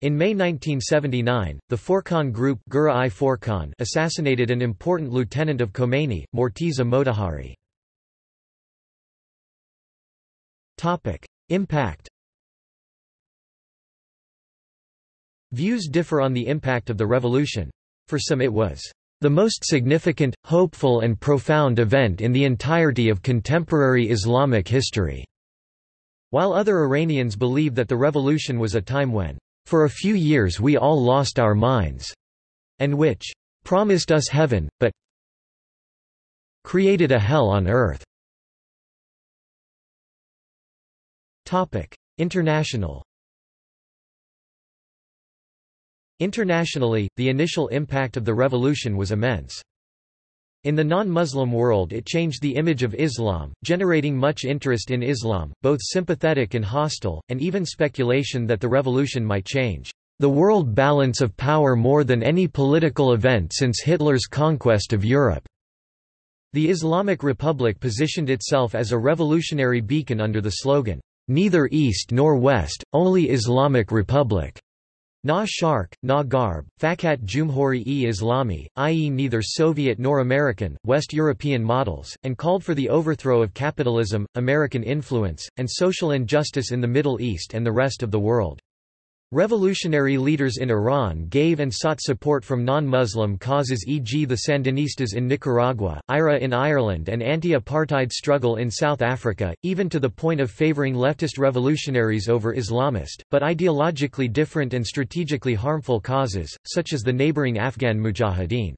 In May 1979, the Furqan group assassinated an important lieutenant of Khomeini, Morteza Motahhari. Impact Views differ on the impact of the revolution. For some it was the most significant, hopeful and profound event in the entirety of contemporary Islamic history. While other Iranians believe that the revolution was a time when, for a few years we all lost our minds, and which promised us heaven, but created a hell on earth. International Internationally, the initial impact of the revolution was immense. In the non-Muslim world it changed the image of Islam, generating much interest in Islam, both sympathetic and hostile, and even speculation that the revolution might change the world balance of power more than any political event since Hitler's conquest of Europe. The Islamic Republic positioned itself as a revolutionary beacon under the slogan, "'Neither East nor West, only Islamic Republic'". Na Sharq, na Gharb, Fakat Jumhuri-e Islami, i.e. neither Soviet nor American, West European models, and called for the overthrow of capitalism, American influence, and social injustice in the Middle East and the rest of the world. Revolutionary leaders in Iran gave and sought support from non-Muslim causes e.g. the Sandinistas in Nicaragua, IRA in Ireland and anti-apartheid struggle in South Africa, even to the point of favoring leftist revolutionaries over Islamist, but ideologically different and strategically harmful causes, such as the neighboring Afghan mujahideen.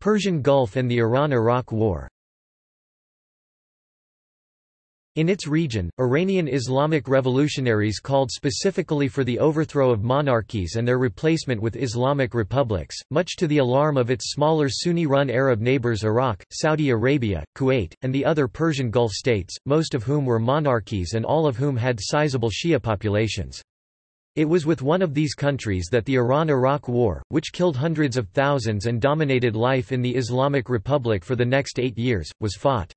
Persian Gulf and the Iran–Iraq War In its region, Iranian Islamic revolutionaries called specifically for the overthrow of monarchies and their replacement with Islamic republics, much to the alarm of its smaller Sunni-run Arab neighbors Iraq, Saudi Arabia, Kuwait, and the other Persian Gulf states, most of whom were monarchies and all of whom had sizable Shia populations. It was with one of these countries that the Iran–Iraq War, which killed hundreds of thousands and dominated life in the Islamic Republic for the next eight years, was fought.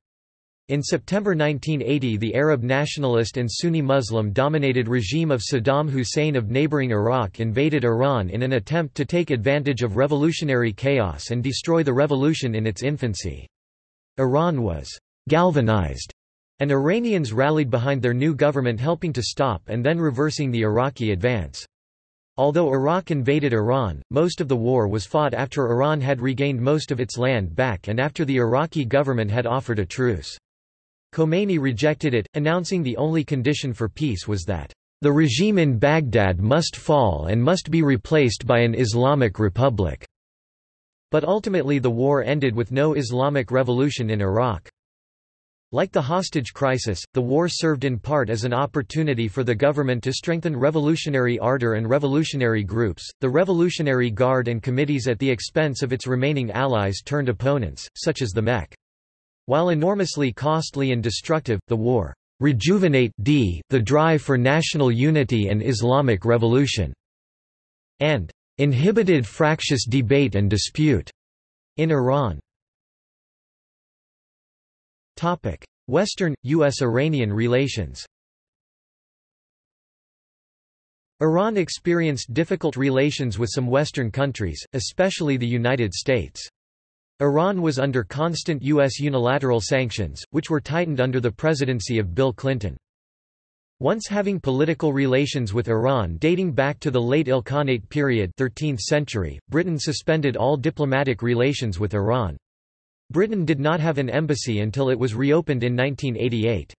In September 1980 the Arab nationalist and Sunni Muslim-dominated regime of Saddam Hussein of neighboring Iraq invaded Iran in an attempt to take advantage of revolutionary chaos and destroy the revolution in its infancy. Iran was «galvanized» and Iranians rallied behind their new government helping to stop and then reversing the Iraqi advance. Although Iraq invaded Iran, most of the war was fought after Iran had regained most of its land back and after the Iraqi government had offered a truce. Khomeini rejected it, announcing the only condition for peace was that, "...the regime in Baghdad must fall and must be replaced by an Islamic republic." But ultimately the war ended with no Islamic revolution in Iraq. Like the hostage crisis, the war served in part as an opportunity for the government to strengthen revolutionary ardor and revolutionary groups. The Revolutionary Guard and committees at the expense of its remaining allies turned opponents, such as the MEK. While enormously costly and destructive, the war rejuvenate d the drive for national unity and Islamic revolution, and inhibited fractious debate and dispute in Iran. Western, U.S.-Iranian relations Iran experienced difficult relations with some Western countries, especially the United States. Iran was under constant U.S. unilateral sanctions, which were tightened under the presidency of Bill Clinton. Once having political relations with Iran dating back to the late Ilkhanate period 13th century, Britain suspended all diplomatic relations with Iran. Britain did not have an embassy until it was reopened in 1988.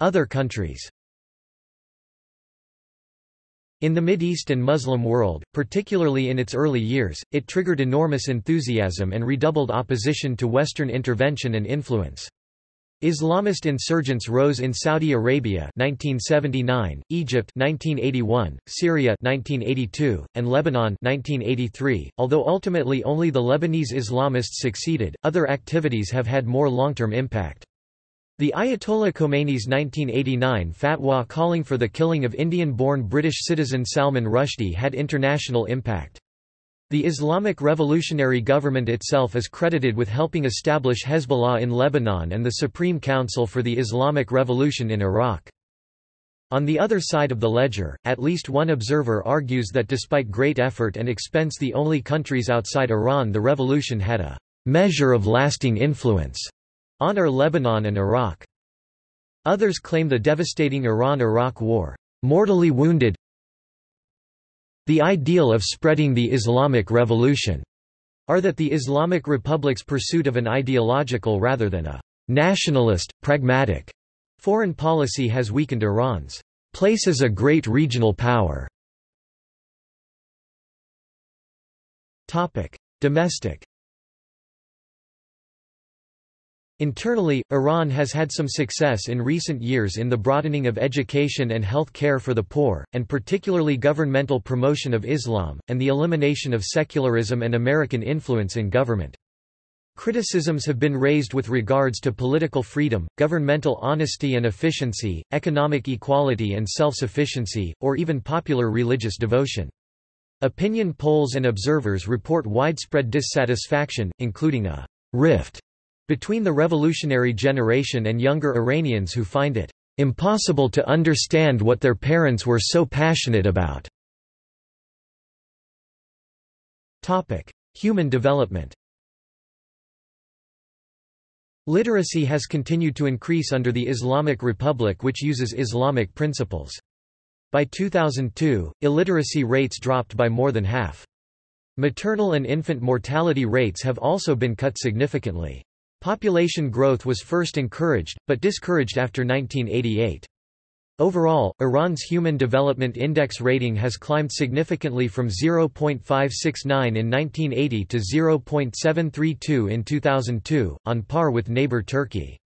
Other countries in the Mideast and Muslim world, particularly in its early years, it triggered enormous enthusiasm and redoubled opposition to Western intervention and influence. Islamist insurgents rose in Saudi Arabia 1979, Egypt 1981, Syria 1982, and Lebanon 1983. Although ultimately only the Lebanese Islamists succeeded, other activities have had more long-term impact. The Ayatollah Khomeini's 1989 fatwa calling for the killing of Indian-born British citizen Salman Rushdie had international impact. The Islamic Revolutionary Government itself is credited with helping establish Hezbollah in Lebanon and the Supreme Council for the Islamic Revolution in Iraq. On the other side of the ledger, at least one observer argues that despite great effort and expense the only countries outside Iran the revolution had a measure of lasting influence Honor Lebanon and Iraq. Others claim the devastating Iran–Iraq War, "...mortally wounded the ideal of spreading the Islamic Revolution", are that the Islamic Republic's pursuit of an ideological rather than a nationalist, pragmatic foreign policy has weakened Iran's place as a great regional power. Domestic Internally, Iran has had some success in recent years in the broadening of education and health care for the poor, and particularly governmental promotion of Islam, and the elimination of secularism and American influence in government. Criticisms have been raised with regards to political freedom, governmental honesty and efficiency, economic equality and self-sufficiency, or even popular religious devotion. Opinion polls and observers report widespread dissatisfaction, including a rift between the revolutionary generation and younger Iranians who find it impossible to understand what their parents were so passionate about. Human development Literacy has continued to increase under the Islamic Republic which uses Islamic principles. By 2002, illiteracy rates dropped by more than half. Maternal and infant mortality rates have also been cut significantly. Population growth was first encouraged, but discouraged after 1988. Overall, Iran's Human Development Index rating has climbed significantly from 0.569 in 1980 to 0.732 in 2002, on par with neighbor Turkey.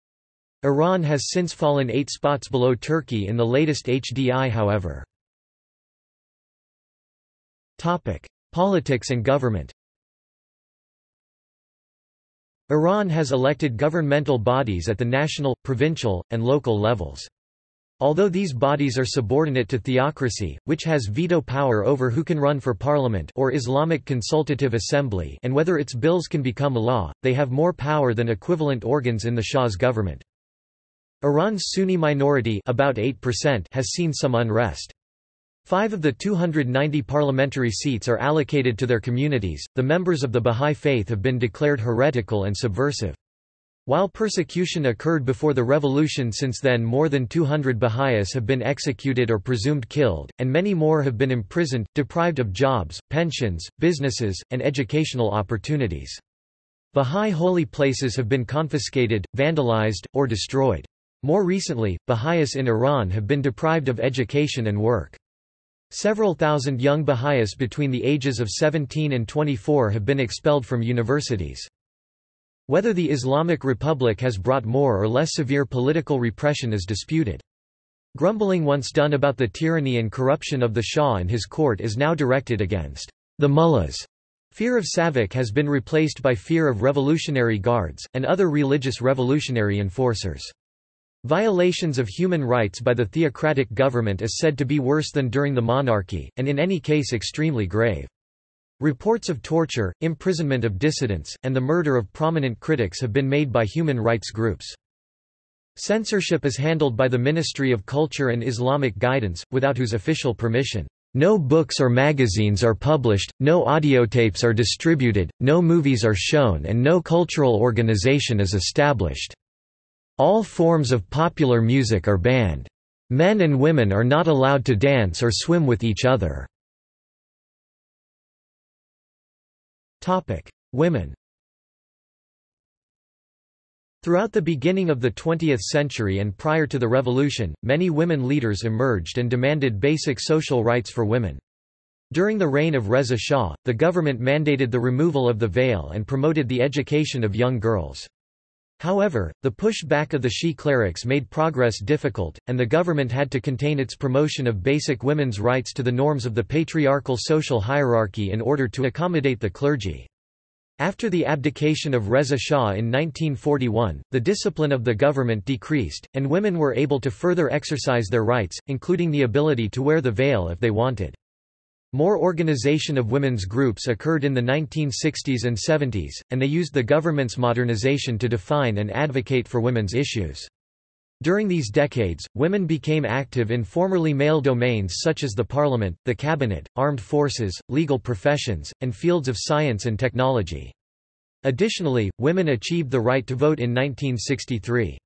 Iran has since fallen eight spots below Turkey in the latest HDI however. Politics and government Iran has elected governmental bodies at the national, provincial, and local levels. Although these bodies are subordinate to theocracy, which has veto power over who can run for parliament or Islamic Consultative Assembly and whether its bills can become law, they have more power than equivalent organs in the Shah's government. Iran's Sunni minority about 8% has seen some unrest. Five of the 290 parliamentary seats are allocated to their communities. The members of the Bahá'í Faith have been declared heretical and subversive. While persecution occurred before the revolution since then more than 200 Baha'is have been executed or presumed killed, and many more have been imprisoned, deprived of jobs, pensions, businesses, and educational opportunities. Baha'i holy places have been confiscated, vandalized, or destroyed. More recently, Baha'is in Iran have been deprived of education and work. Several thousand young Baha'is between the ages of 17 and 24 have been expelled from universities. Whether the Islamic Republic has brought more or less severe political repression is disputed. Grumbling once done about the tyranny and corruption of the Shah and his court is now directed against the mullahs. Fear of Savak has been replaced by fear of revolutionary guards, and other religious revolutionary enforcers. Violations of human rights by the theocratic government is said to be worse than during the monarchy, and in any case extremely grave. Reports of torture, imprisonment of dissidents, and the murder of prominent critics have been made by human rights groups. Censorship is handled by the Ministry of Culture and Islamic Guidance, without whose official permission, no books or magazines are published, no audiotapes are distributed, no movies are shown and no cultural organization is established. All forms of popular music are banned. Men and women are not allowed to dance or swim with each other. Women Throughout the beginning of the 20th century and prior to the revolution, many women leaders emerged and demanded basic social rights for women. During the reign of Reza Shah, the government mandated the removal of the veil and promoted the education of young girls. However, the push-back of the Shi clerics made progress difficult, and the government had to contain its promotion of basic women's rights to the norms of the patriarchal social hierarchy in order to accommodate the clergy. After the abdication of Reza Shah in 1941, the discipline of the government decreased, and women were able to further exercise their rights, including the ability to wear the veil if they wanted. More organization of women's groups occurred in the 1960s and 70s, and they used the government's modernization to define and advocate for women's issues. During these decades, women became active in formerly male domains such as the parliament, the cabinet, armed forces, legal professions, and fields of science and technology. Additionally, women achieved the right to vote in 1963.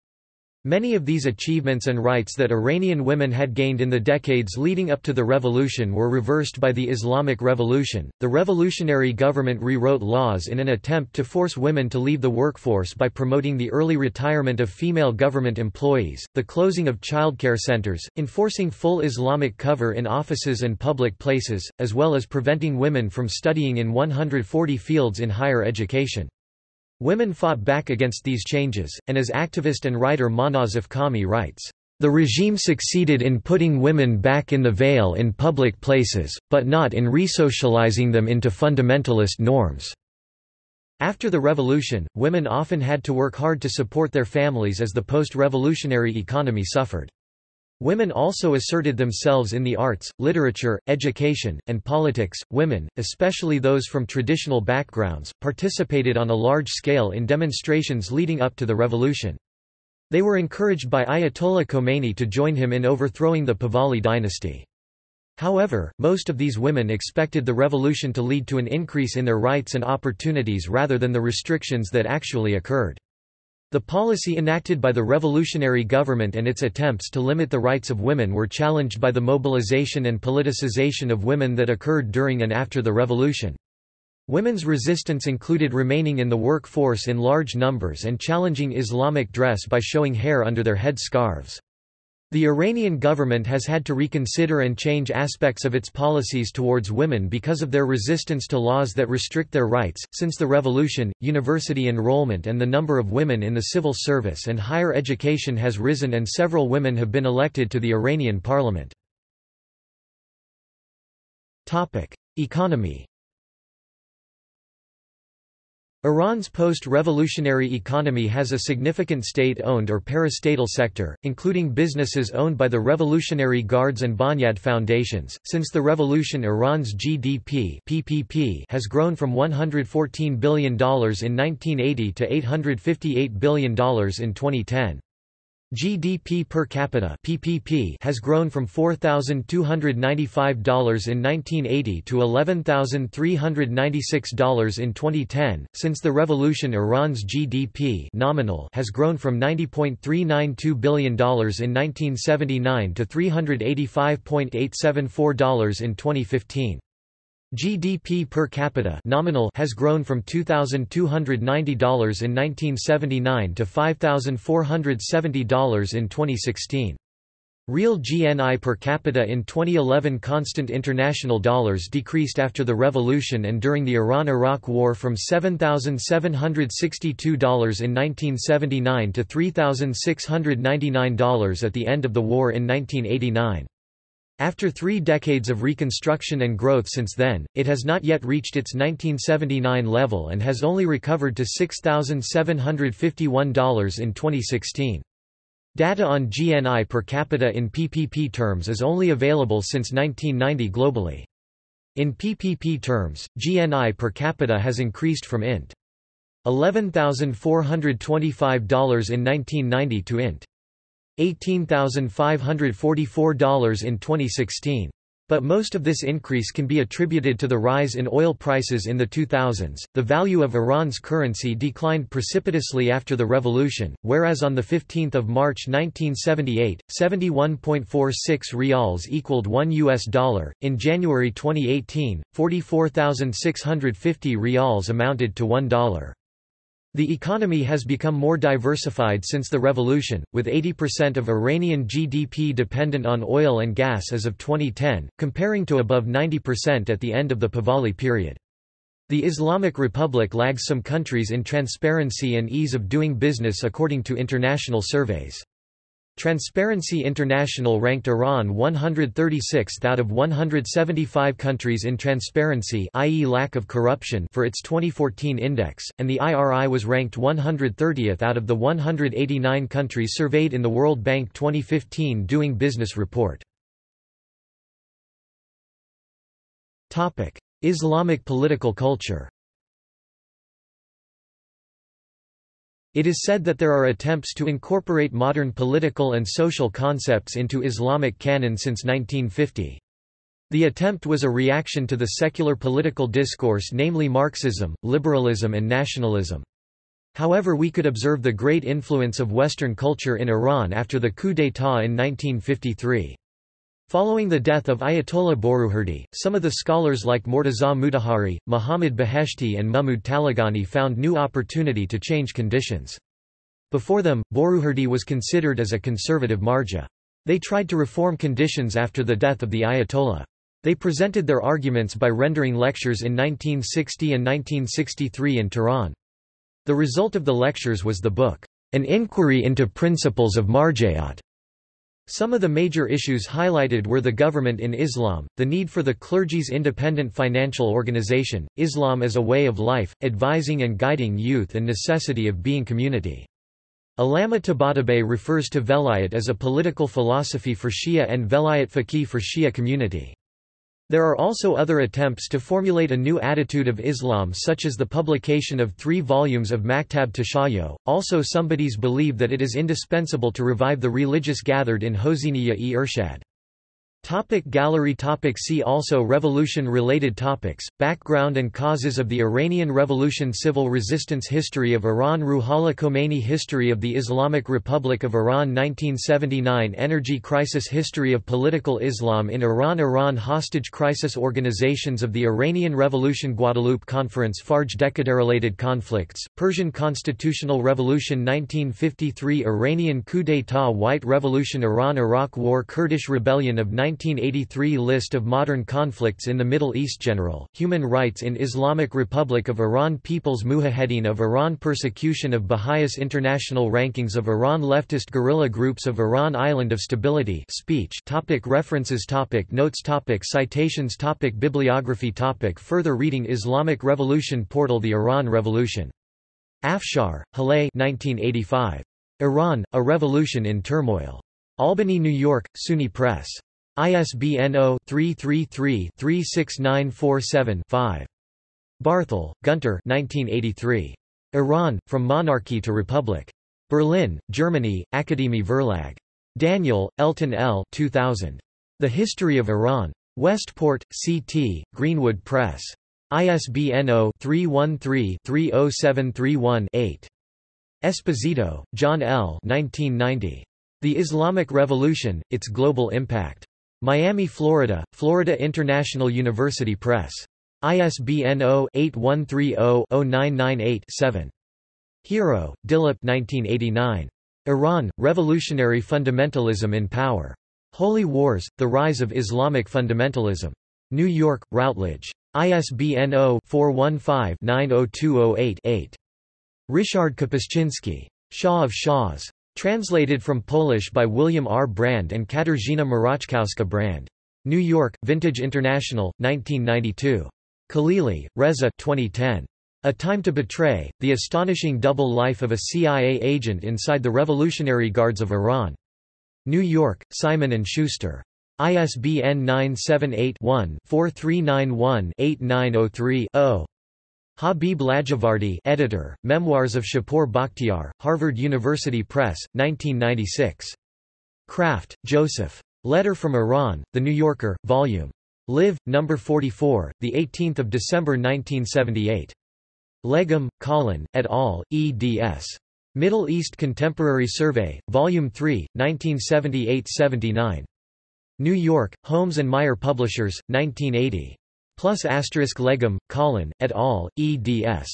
Many of these achievements and rights that Iranian women had gained in the decades leading up to the revolution were reversed by the Islamic Revolution. The revolutionary government rewrote laws in an attempt to force women to leave the workforce by promoting the early retirement of female government employees, the closing of childcare centers, enforcing full Islamic cover in offices and public places, as well as preventing women from studying in 140 fields in higher education. Women fought back against these changes, and as activist and writer Mahnaz Afkhami writes, "...the regime succeeded in putting women back in the veil in public places, but not in resocializing them into fundamentalist norms." After the revolution, women often had to work hard to support their families as the post-revolutionary economy suffered. Women also asserted themselves in the arts, literature, education, and politics. Women, especially those from traditional backgrounds, participated on a large scale in demonstrations leading up to the revolution. They were encouraged by Ayatollah Khomeini to join him in overthrowing the Pahlavi dynasty. However, most of these women expected the revolution to lead to an increase in their rights and opportunities rather than the restrictions that actually occurred. The policy enacted by the revolutionary government and its attempts to limit the rights of women were challenged by the mobilization and politicization of women that occurred during and after the revolution. Women's resistance included remaining in the workforce in large numbers and challenging Islamic dress by showing hair under their head scarves. The Iranian government has had to reconsider and change aspects of its policies towards women because of their resistance to laws that restrict their rights. Since the revolution, university enrollment and the number of women in the civil service and higher education has risen and several women have been elected to the Iranian parliament. Topic: Economy Iran's post-revolutionary economy has a significant state-owned or parastatal sector, including businesses owned by the Revolutionary Guards and Bonyad foundations. Since the revolution, Iran's GDP (PPP) has grown from $114 billion in 1980 to $858 billion in 2010. GDP per capita (PPP) has grown from $4,295 in 1980 to $11,396 in 2010. Since the revolution, Iran's GDP nominal has grown from $90.392 billion in 1979 to $385.874 in 2015. GDP per capita nominal has grown from $2,290 in 1979 to $5,470 in 2016. Real GNI per capita in 2011 constant international dollars decreased after the revolution and during the Iran–Iraq War from $7,762 in 1979 to $3,699 at the end of the war in 1989. After three decades of reconstruction and growth since then, it has not yet reached its 1979 level and has only recovered to $6,751 in 2016. Data on GNI per capita in PPP terms is only available since 1990 globally. In PPP terms, GNI per capita has increased from int. $11,425 in 1990 to int. $18,544 in 2016. But most of this increase can be attributed to the rise in oil prices in the 2000s. The value of Iran's currency declined precipitously after the revolution, whereas on the 15th of March 1978, 71.46 rials equaled 1 US dollar. In January 2018, 44,650 rials amounted to $1. The economy has become more diversified since the revolution, with 80% of Iranian GDP dependent on oil and gas as of 2010, comparing to above 90% at the end of the Pahlavi period. The Islamic Republic lags some countries in transparency and ease of doing business according to international surveys. Transparency International ranked Iran 136th out of 175 countries in transparency i.e. lack of corruption for its 2014 index, and the IRI was ranked 130th out of the 189 countries surveyed in the World Bank 2015 Doing Business report. Islamic political culture It is said that there are attempts to incorporate modern political and social concepts into Islamic canon since 1950. The attempt was a reaction to the secular political discourse namely Marxism, liberalism and nationalism. However we could observe the great influence of Western culture in Iran after the coup d'état in 1953. Following the death of Ayatollah Boroujerdi, some of the scholars like Mortaza Mutahhari, Muhammad Beheshti and Mahmud Taleghani found new opportunity to change conditions. Before them, Boroujerdi was considered as a conservative marja. They tried to reform conditions after the death of the Ayatollah. They presented their arguments by rendering lectures in 1960 and 1963 in Tehran. The result of the lectures was the book, An Inquiry into Principles of Marja'at, some of the major issues highlighted were the government in Islam, the need for the clergy's independent financial organization, Islam as a way of life, advising and guiding youth and necessity of being community. Allama Tabatabai refers to velayat as a political philosophy for Shia and velayat faqih for Shia community. There are also other attempts to formulate a new attitude of Islam such as the publication of three volumes of Maktab Tashayyo. Also somebodies believe that it is indispensable to revive the religious gathered in Hosiniya-e Irshad. Topic gallery topic See also Revolution-related topics, Background and causes of the Iranian Revolution Civil resistance History of Iran Ruhollah Khomeini History of the Islamic Republic of Iran 1979 Energy crisis History of political Islam in Iran Iran hostage crisis Organizations of the Iranian Revolution Guadeloupe Conference Fajr Decade-related conflicts, Persian Constitutional Revolution 1953 Iranian coup d'état White Revolution Iran-Iraq War Kurdish Rebellion of 19 1983 List of modern conflicts in the Middle East General, Human Rights in Islamic Republic of Iran People's Mujahedin of Iran Persecution of Baha'is International Rankings of Iran Leftist guerrilla groups of Iran Island of Stability speech topic References topic Notes topic Citations topic Bibliography topic Further reading Islamic Revolution Portal The Iran Revolution. Afshar, Haleh 1985. Iran, A Revolution in Turmoil. Albany, New York, SUNY Press. ISBN 0-333-36947-5. Barthel, Gunter 1983. Iran, From Monarchy to Republic. Berlin, Germany, Akademie Verlag. Daniel, Elton L. 2000. The History of Iran. Westport, C.T., Greenwood Press. ISBN 0-313-30731-8. Esposito, John L. 1990. The Islamic Revolution, Its Global Impact. Miami, Florida, Florida International University Press. ISBN 0-8130-0998-7. Hiro, Dilip 1989. Iran, Revolutionary Fundamentalism in Power. Holy Wars, The Rise of Islamic Fundamentalism. New York, Routledge. ISBN 0-415-90208-8. Ryszard Kapuscinski. Shah of Shahs. Translated from Polish by William R. Brand and Katarzyna Mroczkowska Brand. New York, Vintage International, 1992. Khalili, Reza 2010. A Time to Betray, The Astonishing Double Life of a CIA Agent Inside the Revolutionary Guards of Iran. New York, Simon & Schuster. ISBN 978-1-4391-8903-0. Habib Ladjevardi editor, Memoirs of Shapur Bakhtiar, Harvard University Press, 1996. Kraft, Joseph. Letter from Iran, The New Yorker, Vol. Liv. No. 44, 18 December 1978. Legum, Colin, et al., eds. Middle East Contemporary Survey, Volume 3, 1978–79. New York, Holmes and Meier Publishers, 1980 plus asterisk Legum, Colin, et al., eds.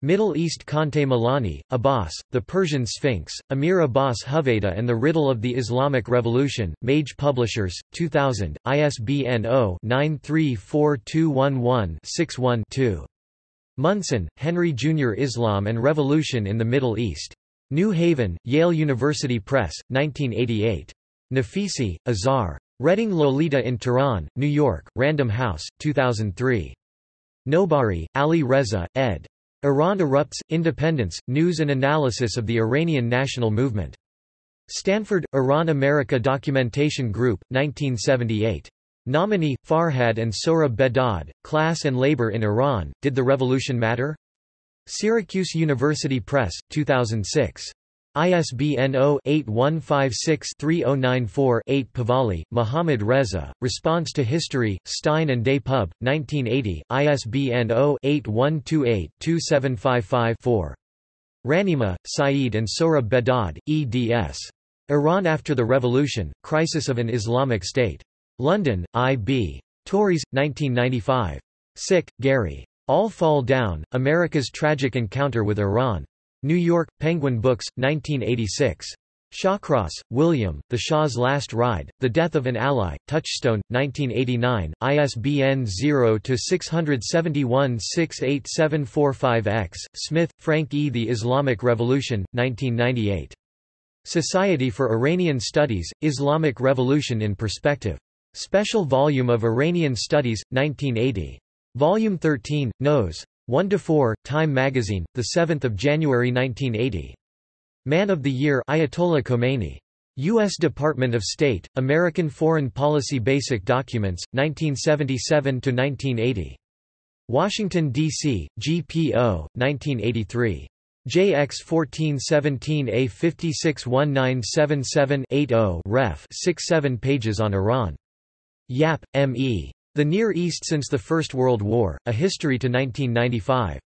Middle East Conte Milani, Abbas, The Persian Sphinx, Amir Abbas Hoveyda and the Riddle of the Islamic Revolution, Mage Publishers, 2000, ISBN 0-934211-61-2. Munson, Henry Jr. Islam and Revolution in the Middle East. New Haven, Yale University Press, 1988. Nafisi, Azar. Reading Lolita in Tehran, New York, Random House, 2003. Nobari, Ali Reza, ed. Iran Erupts, Independence, News and Analysis of the Iranian National Movement. Stanford, Iran-America Documentation Group, 1978. Nomani, Farhad and Sohrab Behdad, Class and Labor in Iran, Did the Revolution Matter? Syracuse University Press, 2006. ISBN 0-8156-3094-8 Pahlavi, Mohammad Reza, Response to History, Stein and Day Pub, 1980, ISBN 0-8128-2755-4. Rahnema, Saeed and Sohrab Behdad, eds. Iran After the Revolution, Crisis of an Islamic State. London, I.B. Tauris, 1995. Sick, Gary. All Fall Down, America's Tragic Encounter with Iran. New York, Penguin Books, 1986. Shawcross, William, The Shah's Last Ride, The Death of an Ally, Touchstone, 1989, ISBN 0-671-68745-X, Smith, Frank E. The Islamic Revolution, 1998. Society for Iranian Studies, Islamic Revolution in Perspective. Special Volume of Iranian Studies, 1980. Volume 13, Nos. 1 to 4, Time Magazine, the 7th of January 1980. Man of the Year Ayatollah Khomeini. U.S. Department of State, American Foreign Policy Basic Documents, 1977–1980. Washington, D.C., GPO, 1983. JX 1417A 561977-80 ref 6 7 pages on Iran. Yapp, M.E. The Near East Since the First World War, A History to 1995.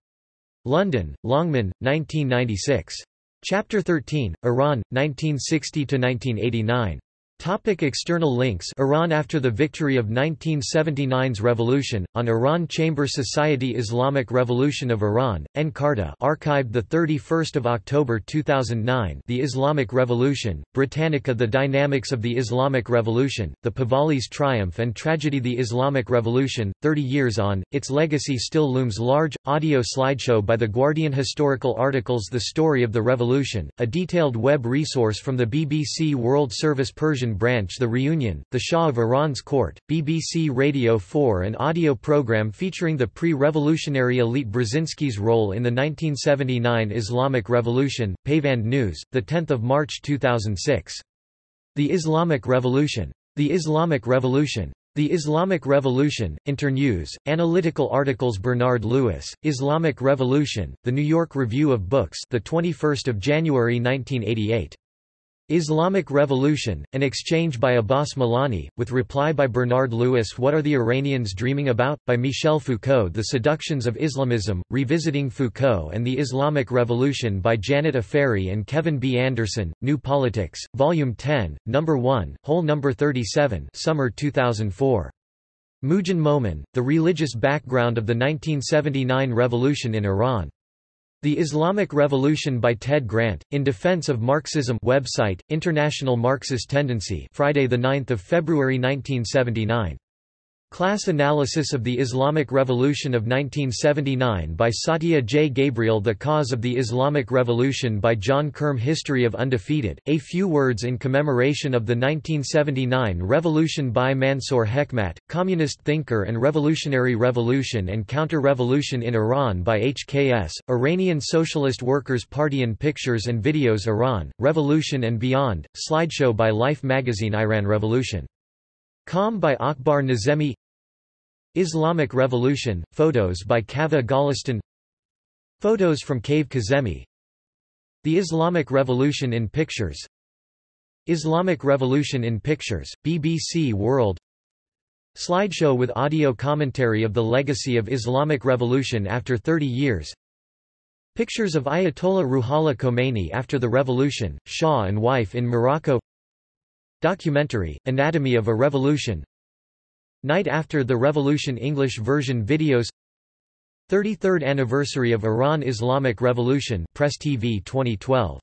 London, Longman, 1996. Chapter 13, Iran, 1960–1989. Topic external links. Iran After the victory of 1979's revolution, on Iran Chamber Society Islamic Revolution of Iran, Encarta archived 31 October 2009 The Islamic Revolution, Britannica The Dynamics of the Islamic Revolution, the Pahlavis Triumph and Tragedy The Islamic Revolution, 30 years on, its legacy still looms large, audio slideshow by The Guardian Historical articles The Story of the Revolution, a detailed web resource from the BBC World Service Persian branch The Reunion, The Shah of Iran's Court, BBC Radio 4 an audio program featuring the pre-revolutionary elite Brzezinski's role in the 1979 Islamic Revolution, Payvand News, 10 March 2006. The Islamic Revolution. The Islamic Revolution. The Islamic Revolution, Internews, Analytical Articles Bernard Lewis, Islamic Revolution, The New York Review of Books the 21st of January 1988. Islamic Revolution, an exchange by Abbas Milani, with reply by Bernard Lewis What are the Iranians dreaming about? by Michel Foucault The Seductions of Islamism, Revisiting Foucault and the Islamic Revolution by Janet Afary and Kevin B. Anderson, New Politics, Volume 10, No. 1, Whole No. 37 Summer 2004. Moojan Momen, The Religious Background of the 1979 Revolution in Iran. The Islamic Revolution by Ted Grant, In Defense of Marxism website, International Marxist Tendency Friday 9 February 1979 Class Analysis of the Islamic Revolution of 1979 by Satya J. Gabriel The Cause of the Islamic Revolution by John Kerm History of Undefeated, A Few Words in Commemoration of the 1979 Revolution by Mansour Hekmat, Communist Thinker and Revolutionary Revolution and Counter-Revolution in Iran by HKS, Iranian Socialist Workers' Party and Pictures and Videos Iran, Revolution and Beyond, slideshow by Life magazine Iran Revolution. Com by Akbar Nazemi Islamic Revolution, photos by Kaveh Golestan Photos from Kaveh Kazemi. The Islamic Revolution in Pictures. Islamic Revolution in Pictures, BBC World. Slideshow with audio commentary of the legacy of Islamic Revolution after 30 years. Pictures of Ayatollah Ruhollah Khomeini after the revolution, Shah and wife in Morocco. Documentary, Anatomy of a Revolution Night After the Revolution English version videos 33rd anniversary of Iran Islamic Revolution Press TV 2012